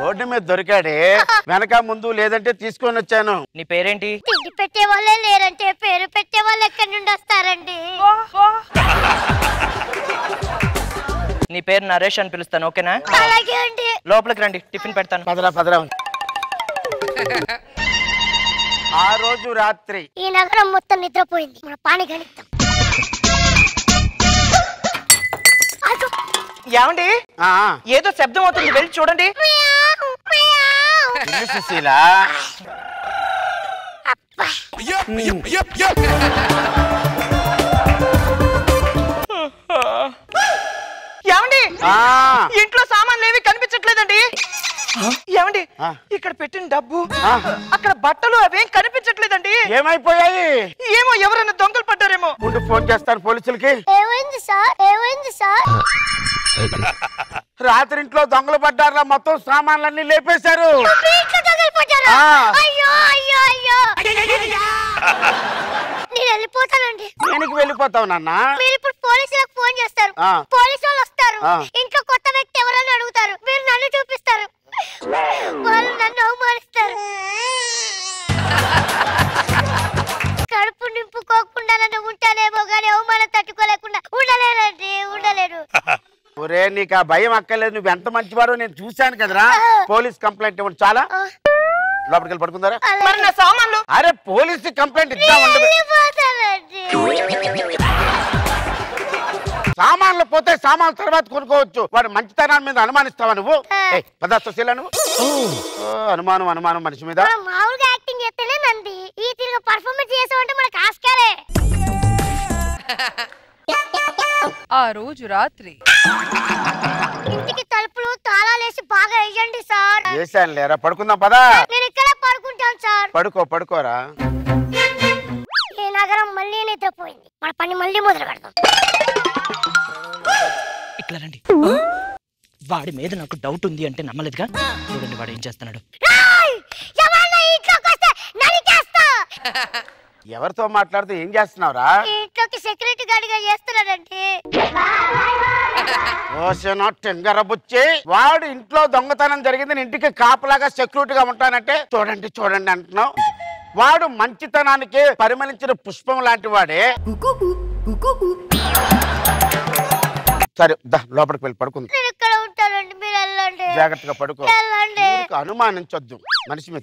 రోడ్డు మీద దొరికాడే. <laughs> వెనక ముందు లేదంటే తీసుకొని వచ్చాను. నీ పేరేంటి? తిండి పెట్టే వాళ్ళే లేరంటే పేరు పెట్టే వాళ్ళు ఎక్కడి నుండి వస్తారండి? నీ పేరు నరేష్ అని పిలుస్తాను ఓకేనా? అలాగే అండి. లోపలికి రండి టిఫిన్ పెడతాను. పదరా పదరా. <laughs> ఆ రోజు రాత్రి. ఈ నగరం మొత్తం నిద్రపోయింది. మన పాని గణితం. ఏమండి? ఏదో శబ్దం అవుతుంది వెళ్ళి చూడండి. సుశీల? ఏమండి. ఇంట్లో సామాన్లు ఏవి కనిపించట్లేదండి. ఏమండి? ఇక్కడ పెట్టిన డబ్బు అక్కడ బట్టలు అవేం కనిపించట్లేదండి. ఏమైపోయాయి? ఏమో ఎవరైనా దొంగలు పడ్డారేమో. ముందు ఫోన్ చేస్తాను పోలీసులకి. ఏమైంది సార్? ఏమైంది సార్? <laughs> రాత్రి ఇంట్లో దొంగలు పడ్డారా మొత్తం సామాన్లన్నీ లేపేశారు? ఆ. అయ్యో అయ్యో అయ్యో. నేను వెళ్ళిపోతానండి. దేనికి వెళ్ళిపోతావు నాన్న? మీరు ఇప్పుడు పోలీసులకు ఫోన్ చేస్తారు. ఆ. పోలీసు వాళ్ళు వస్తారు. ఆ. ఇంట్లో కొత్త వ్యక్తి ఎవరని అడుగుతారు. మీరు నన్ను చూపిస్తారు. వాళ్ళు నన్ను అవమానిస్తారు. కడుపు నింపుకోకుండా నన్ను ఉంటానేమో కానీ అవమానం తట్టుకోలేకుండా ఉండలేనండి ఉండలేను. <laughs> ఒరే నీకు ఆ భయం అక్కర్లేదు. నువ్వు ఎంత మంచివాడో నేను చూశాను కదరా. పోలీస్ కంప్లైంట్ ఇవ్వండి. చాలా. లోపలికి వెళ్ళి పడుకుందారా? మరి నా సామాన్లు? అరే పోలీస్ కంప్లైంట్ ఇద్దాం సామాన్లు పోతే సామాన్లు తర్వాత కొనుక్కోవచ్చు. వాడు మంచితనాన్ని మీద అనుమానిస్తావా నువ్వు? ఏయ్, పద సుశీల నువ్వు? అనుమానం అనుమానం మనిషి మీద. మామూలుగా యాక్టింగ్ చేస్తేనే నంది. ఈ తిరిగి పర్ఫార్మెన్స్ చేసామంటే మనకు ఆస్కారే. <laughs> ఆ రోజు రాత్రి. ఇంటికి తలుపులు తాళాలేసి బాగా వేయండి సార్. చేశాను లేరా? పడుకుందాం పదా. నేను ఇక్కడే పడుకుంటాను సార్. పడుకో పడుకోరా. ఈ నగరం మళ్ళీ నిద్రపోయింది మన పని మళ్ళీ మొదలు పెడదాం. ఇట్లా రండి. వాడి మీద నాకు డౌట్ ఉంది అంటే నమ్మలేదుగా? చూడండి వాడు ఏం చేస్తున్నాడు. <laughs> ఎవరితో మాట్లాడుతూ ఏం చేస్తున్నావురా? ఇంట్లోకి సెక్యూరిటీ గార్డ్గా చేస్తున్నాడండి ఓసెనో టెంగరబుచ్చి వాడు ఇంట్లో దొంగతనం జరిగింది ఇంటికి కాపలాగా సెక్యూరిటీగా ఉంటానంటే చూడండి చూడండి అంటున్నావు. వాడు మంచితనానికి పరిమళించిన పుష్పం లాంటి వాడే. సరే దా లోపలికి వెళ్ళి పడుకుంది. జాగ్రత్తగా పడుకో. అనుమానించొద్దు మనిషి మీద.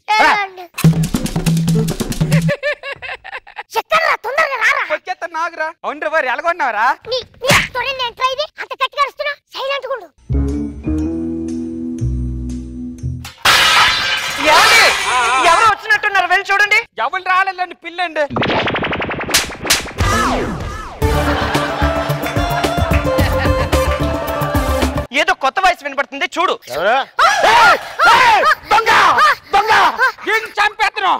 చక్కర్రా తొందరగా రారా. వచ్చేస్తా నాకురా అవును వారు ఎలాగొన్నారా నీ నీ చూడండి ఎంట్రా ఇది అంత గట్టిగా అరుస్తున్నా సైలెంట్ గుండు? ఎవరో వచ్చినట్టున్నారు వెళ్ళి చూడండి. ఎవరు రాలేదండి పిల్లండి. ఏదో కొత్త వాయిస్ వినపడుతుంది చూడు. ఎవరు? ఏం చంపేస్తున్నావు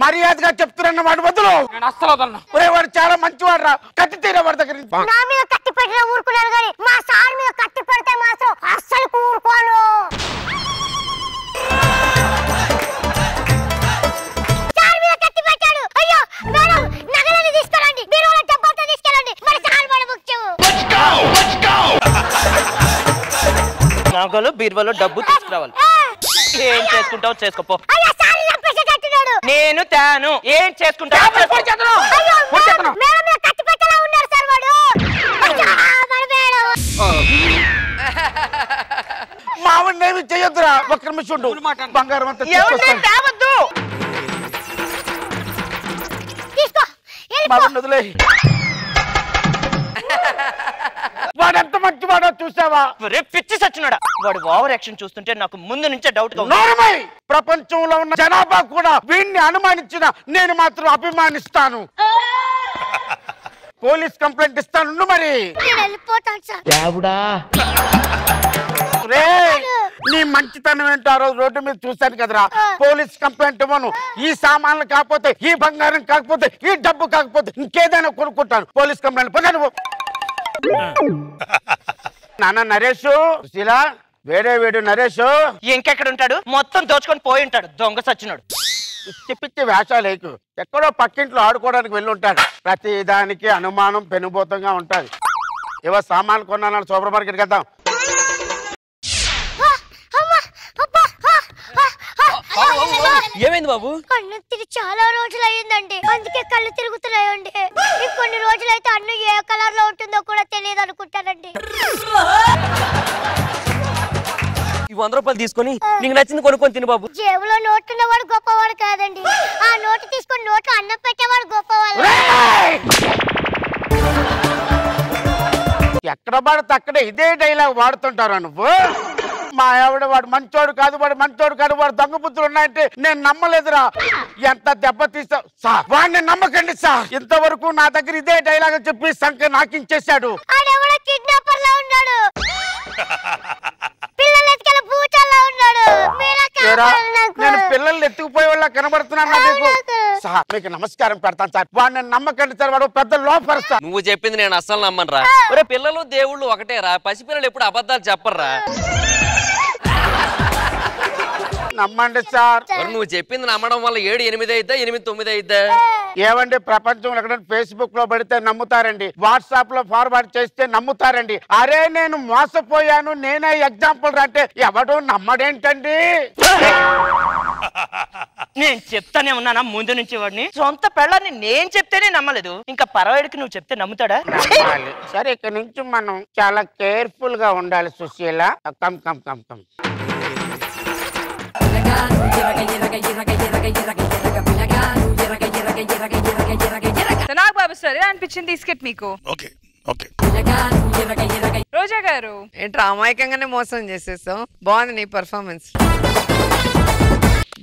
మర్యాదగా చెప్తున్నా వాడు బదులు నేను అస్సలు వదలను ఒరే వాడు చాలా మంచివాడు రా కత్తి తీరా వాడి దగ్గర నుంచి. నా మీద కత్తి పెట్టిన ఊరుకున్నాను కానీ మా సార్ మీద కత్తి పెడితే మాత్రం అస్సలు ఊరుకోను. సార్ మీద కత్తి పెట్టాడు. నగలు బీరువాలో డబ్బు తీసుకురావాలి. ఏం చేసుకుంటావు చేసుకోపో. నేను తాను. ఏం చేసుకుంటావు మావన్నేమి చేయొద్దురా. ఒక్క నిమిషం బంగారం అంతా తేవద్దు మావన్ వదిలే వదిలేయ్. వాడెంత మంచి వాడో చూసావా? రే పిచ్చి సచ్చినాడా. వాడు ఓవర్ యాక్షన్ చూస్తుంటే నాకు ముందు నుంచే డౌట్గా ఉంది. నోరమై! ప్రపంచంలో ఉన్న జనాభా కూడా వీడిని అనుమానించిన నేను మాత్రం అభిమానిస్తాను. పోలీస్ కంప్లైంట్ ఇస్తాను మరి. నేను వెళ్ళిపోతాను సార్. రే నీ మంచితనం ఏంటో ఆ రోజు రోడ్డు మీద చూశాను కదరా. పోలీస్ కంప్లైంట్ ఇవ్వను. ఈ సామాన్లు కాకపోతే ఈ బంగారం కాకపోతే ఈ డబ్బు కాకపోతే ఇంకేదైనా కొనుక్కుంటాను. పోలీస్ కంప్లైంట్ పోతే నువ్వు. నాన్న నరేష్ సుశీల వేరే వేడు నరేష్. ఇంకెక్కడ ఉంటాడు మొత్తం దోచుకొని పోయి ఉంటాడు దొంగ సచ్చినాడు. పిచ్చి పిచ్చి వేషాలేకు ఎక్కడో పక్కింట్లో ఆడుకోవడానికి వెళ్ళి ఉంటాడు. ప్రతి దానికి అనుమానం పెనుభూతంగా ఉంటుంది. ఏవో సామాన్లు కొన్నాను సూపర్ మార్కెట్కి వెళ్దాం. ఏమైంది బాబు? కళ్ళు తిరిగి చాలా రోజులు అయ్యిందండి అందుకే కళ్ళు తిరుగుతున్నాయండి. ఇంకొన్ని రోజులైతే అన్ను ఏ కలర్లో ఉంటుందో కూడా తెలియదు అనుకుంటానండి ఈ వంద రూపాయలు తీసుకొని నీకు నచ్చింది కొనుక్కొని తిను బాబు. జేబులో నోట్ ఉన్నవాడు గొప్పవాడు కాదండి. ఆ నోటు తీసుకొని నోట్లో అన్నం పెట్టేవాడు గొప్పవాడు ఎక్కడ పడితే అక్కడే ఇదే డైలాగ్ వాడుతుంటారా నువ్వు? మా ఆవిడ వాడు మంచోడు కాదు వాడు మంచోడు కాదు వాడు దొంగపుత్రులు ఉన్నాయంటే నేను నమ్మలేదురా. ఎంత దెబ్బ తీసా సార్ వాడిని నమ్మకండి సార్. ఇంతవరకు నా దగ్గర ఇదే డైలాగ్ చెప్పి సంఖ్య నాకించేశాడు. ఆడెవడో కిడ్నాపర్ లా ఉన్నాడు. పిల్లలు ఎత్తుకెళ్ళి పూచల్లా ఉన్నాడు. మీరే ఏరా, కాపాడాలి నాకు. నేను పిల్లల్ని ఎత్తుకుపోయే వాళ్ళ కనబడుతున్నాను మీకు సార్ మీకు నమస్కారం పెడతాను సార్. వాడిని నమ్మకండి సార్ వాడు పెద్ద లోపర్ సార్. నువ్వు చెప్పింది నేను అస్సలు నమ్మను రా. ఒరే పిల్లలు దేవుళ్ళు ఒకటేరా. పసిపిల్లలు ఎప్పుడు అబద్ధాలు చెప్పర్రా. నమ్మండి సార్. మరి నువ్వు చెప్పింది నమ్మడం వల్ల ఏడు ఎనిమిది అయిద్దా ఎనిమిది తొమ్మిది అయిద్దా? ఏమండి ప్రపంచంలో ఎక్కడ ఫేస్బుక్లో పెడితే నమ్ముతారండి వాట్సాప్లో ఫార్వర్డ్ చేస్తే నమ్ముతారండి. అరే నేను మోసపోయాను నేనే ఎగ్జాంపుల్ అంటే ఎవడు నమ్మడేంటండి? నేను చెప్తానే ఉన్నానా ముందు నుంచి వాడిని? సొంత పెళ్ళాన్ని నేను చెప్తేనే నమ్మలేదు. ఇంకా పరవాడికి నువ్వు చెప్తే నమ్ముతాడా? నమ్మాలి. సరే ఇక్కడ నుంచి మనం చాలా కేర్ఫుల్గా ఉండాలి Sushila. Come come come come నాకు బాబు సార్ ఎలా అనిపించింది ఈ స్కిట్ మీకు? ఓకే ఓకే రోజా గారు. ఏంట్రా అమాయకంగానే మోసం చేసేసావు? బాగుంది నీ పర్ఫార్మెన్స్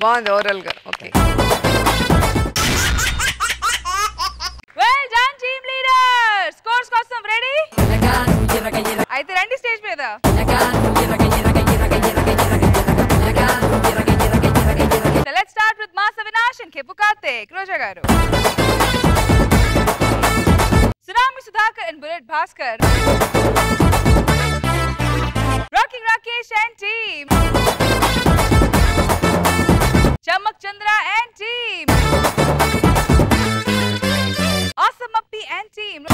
బాగుంది ఓవరాల్గా okay well done team leader scores కోసం రెడీ అయితే రండి స్టేజ్ మీద. Start with mass Avinash and Kippu Karthik. Roja గారు. Tsunami Sudhakar and bullet Bhaskar. Rocking Rakesh and team Chammak Chandra and team awesome Appi and team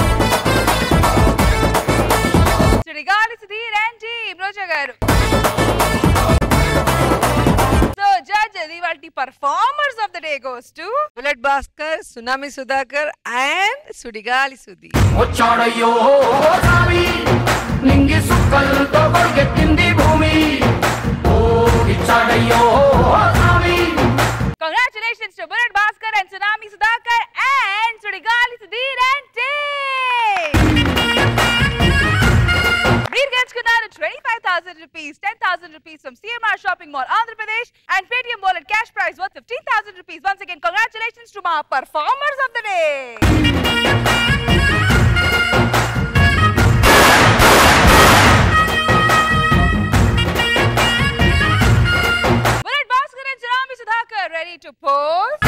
Sudigali Sudheer and team Roja గారు so judge ఇవాళ performers of the day goes to bullet Bhaskar tsunami Sudhakar and Sudigali Sudhi వచ్చాడయ్యో స్వామి నింగి సుక్కలతో పరిగెత్తింది భూమి ఓ ఇచ్చాడయ్యో స్వామి congratulations to bullet Veer gets Kunal 25,000 rupees, 10,000 rupees from CMR Shopping Mall, Andhra Pradesh, and Paytm Wallet cash prize worth 15,000 rupees. Once again, congratulations to my performers of the day. ready to pose.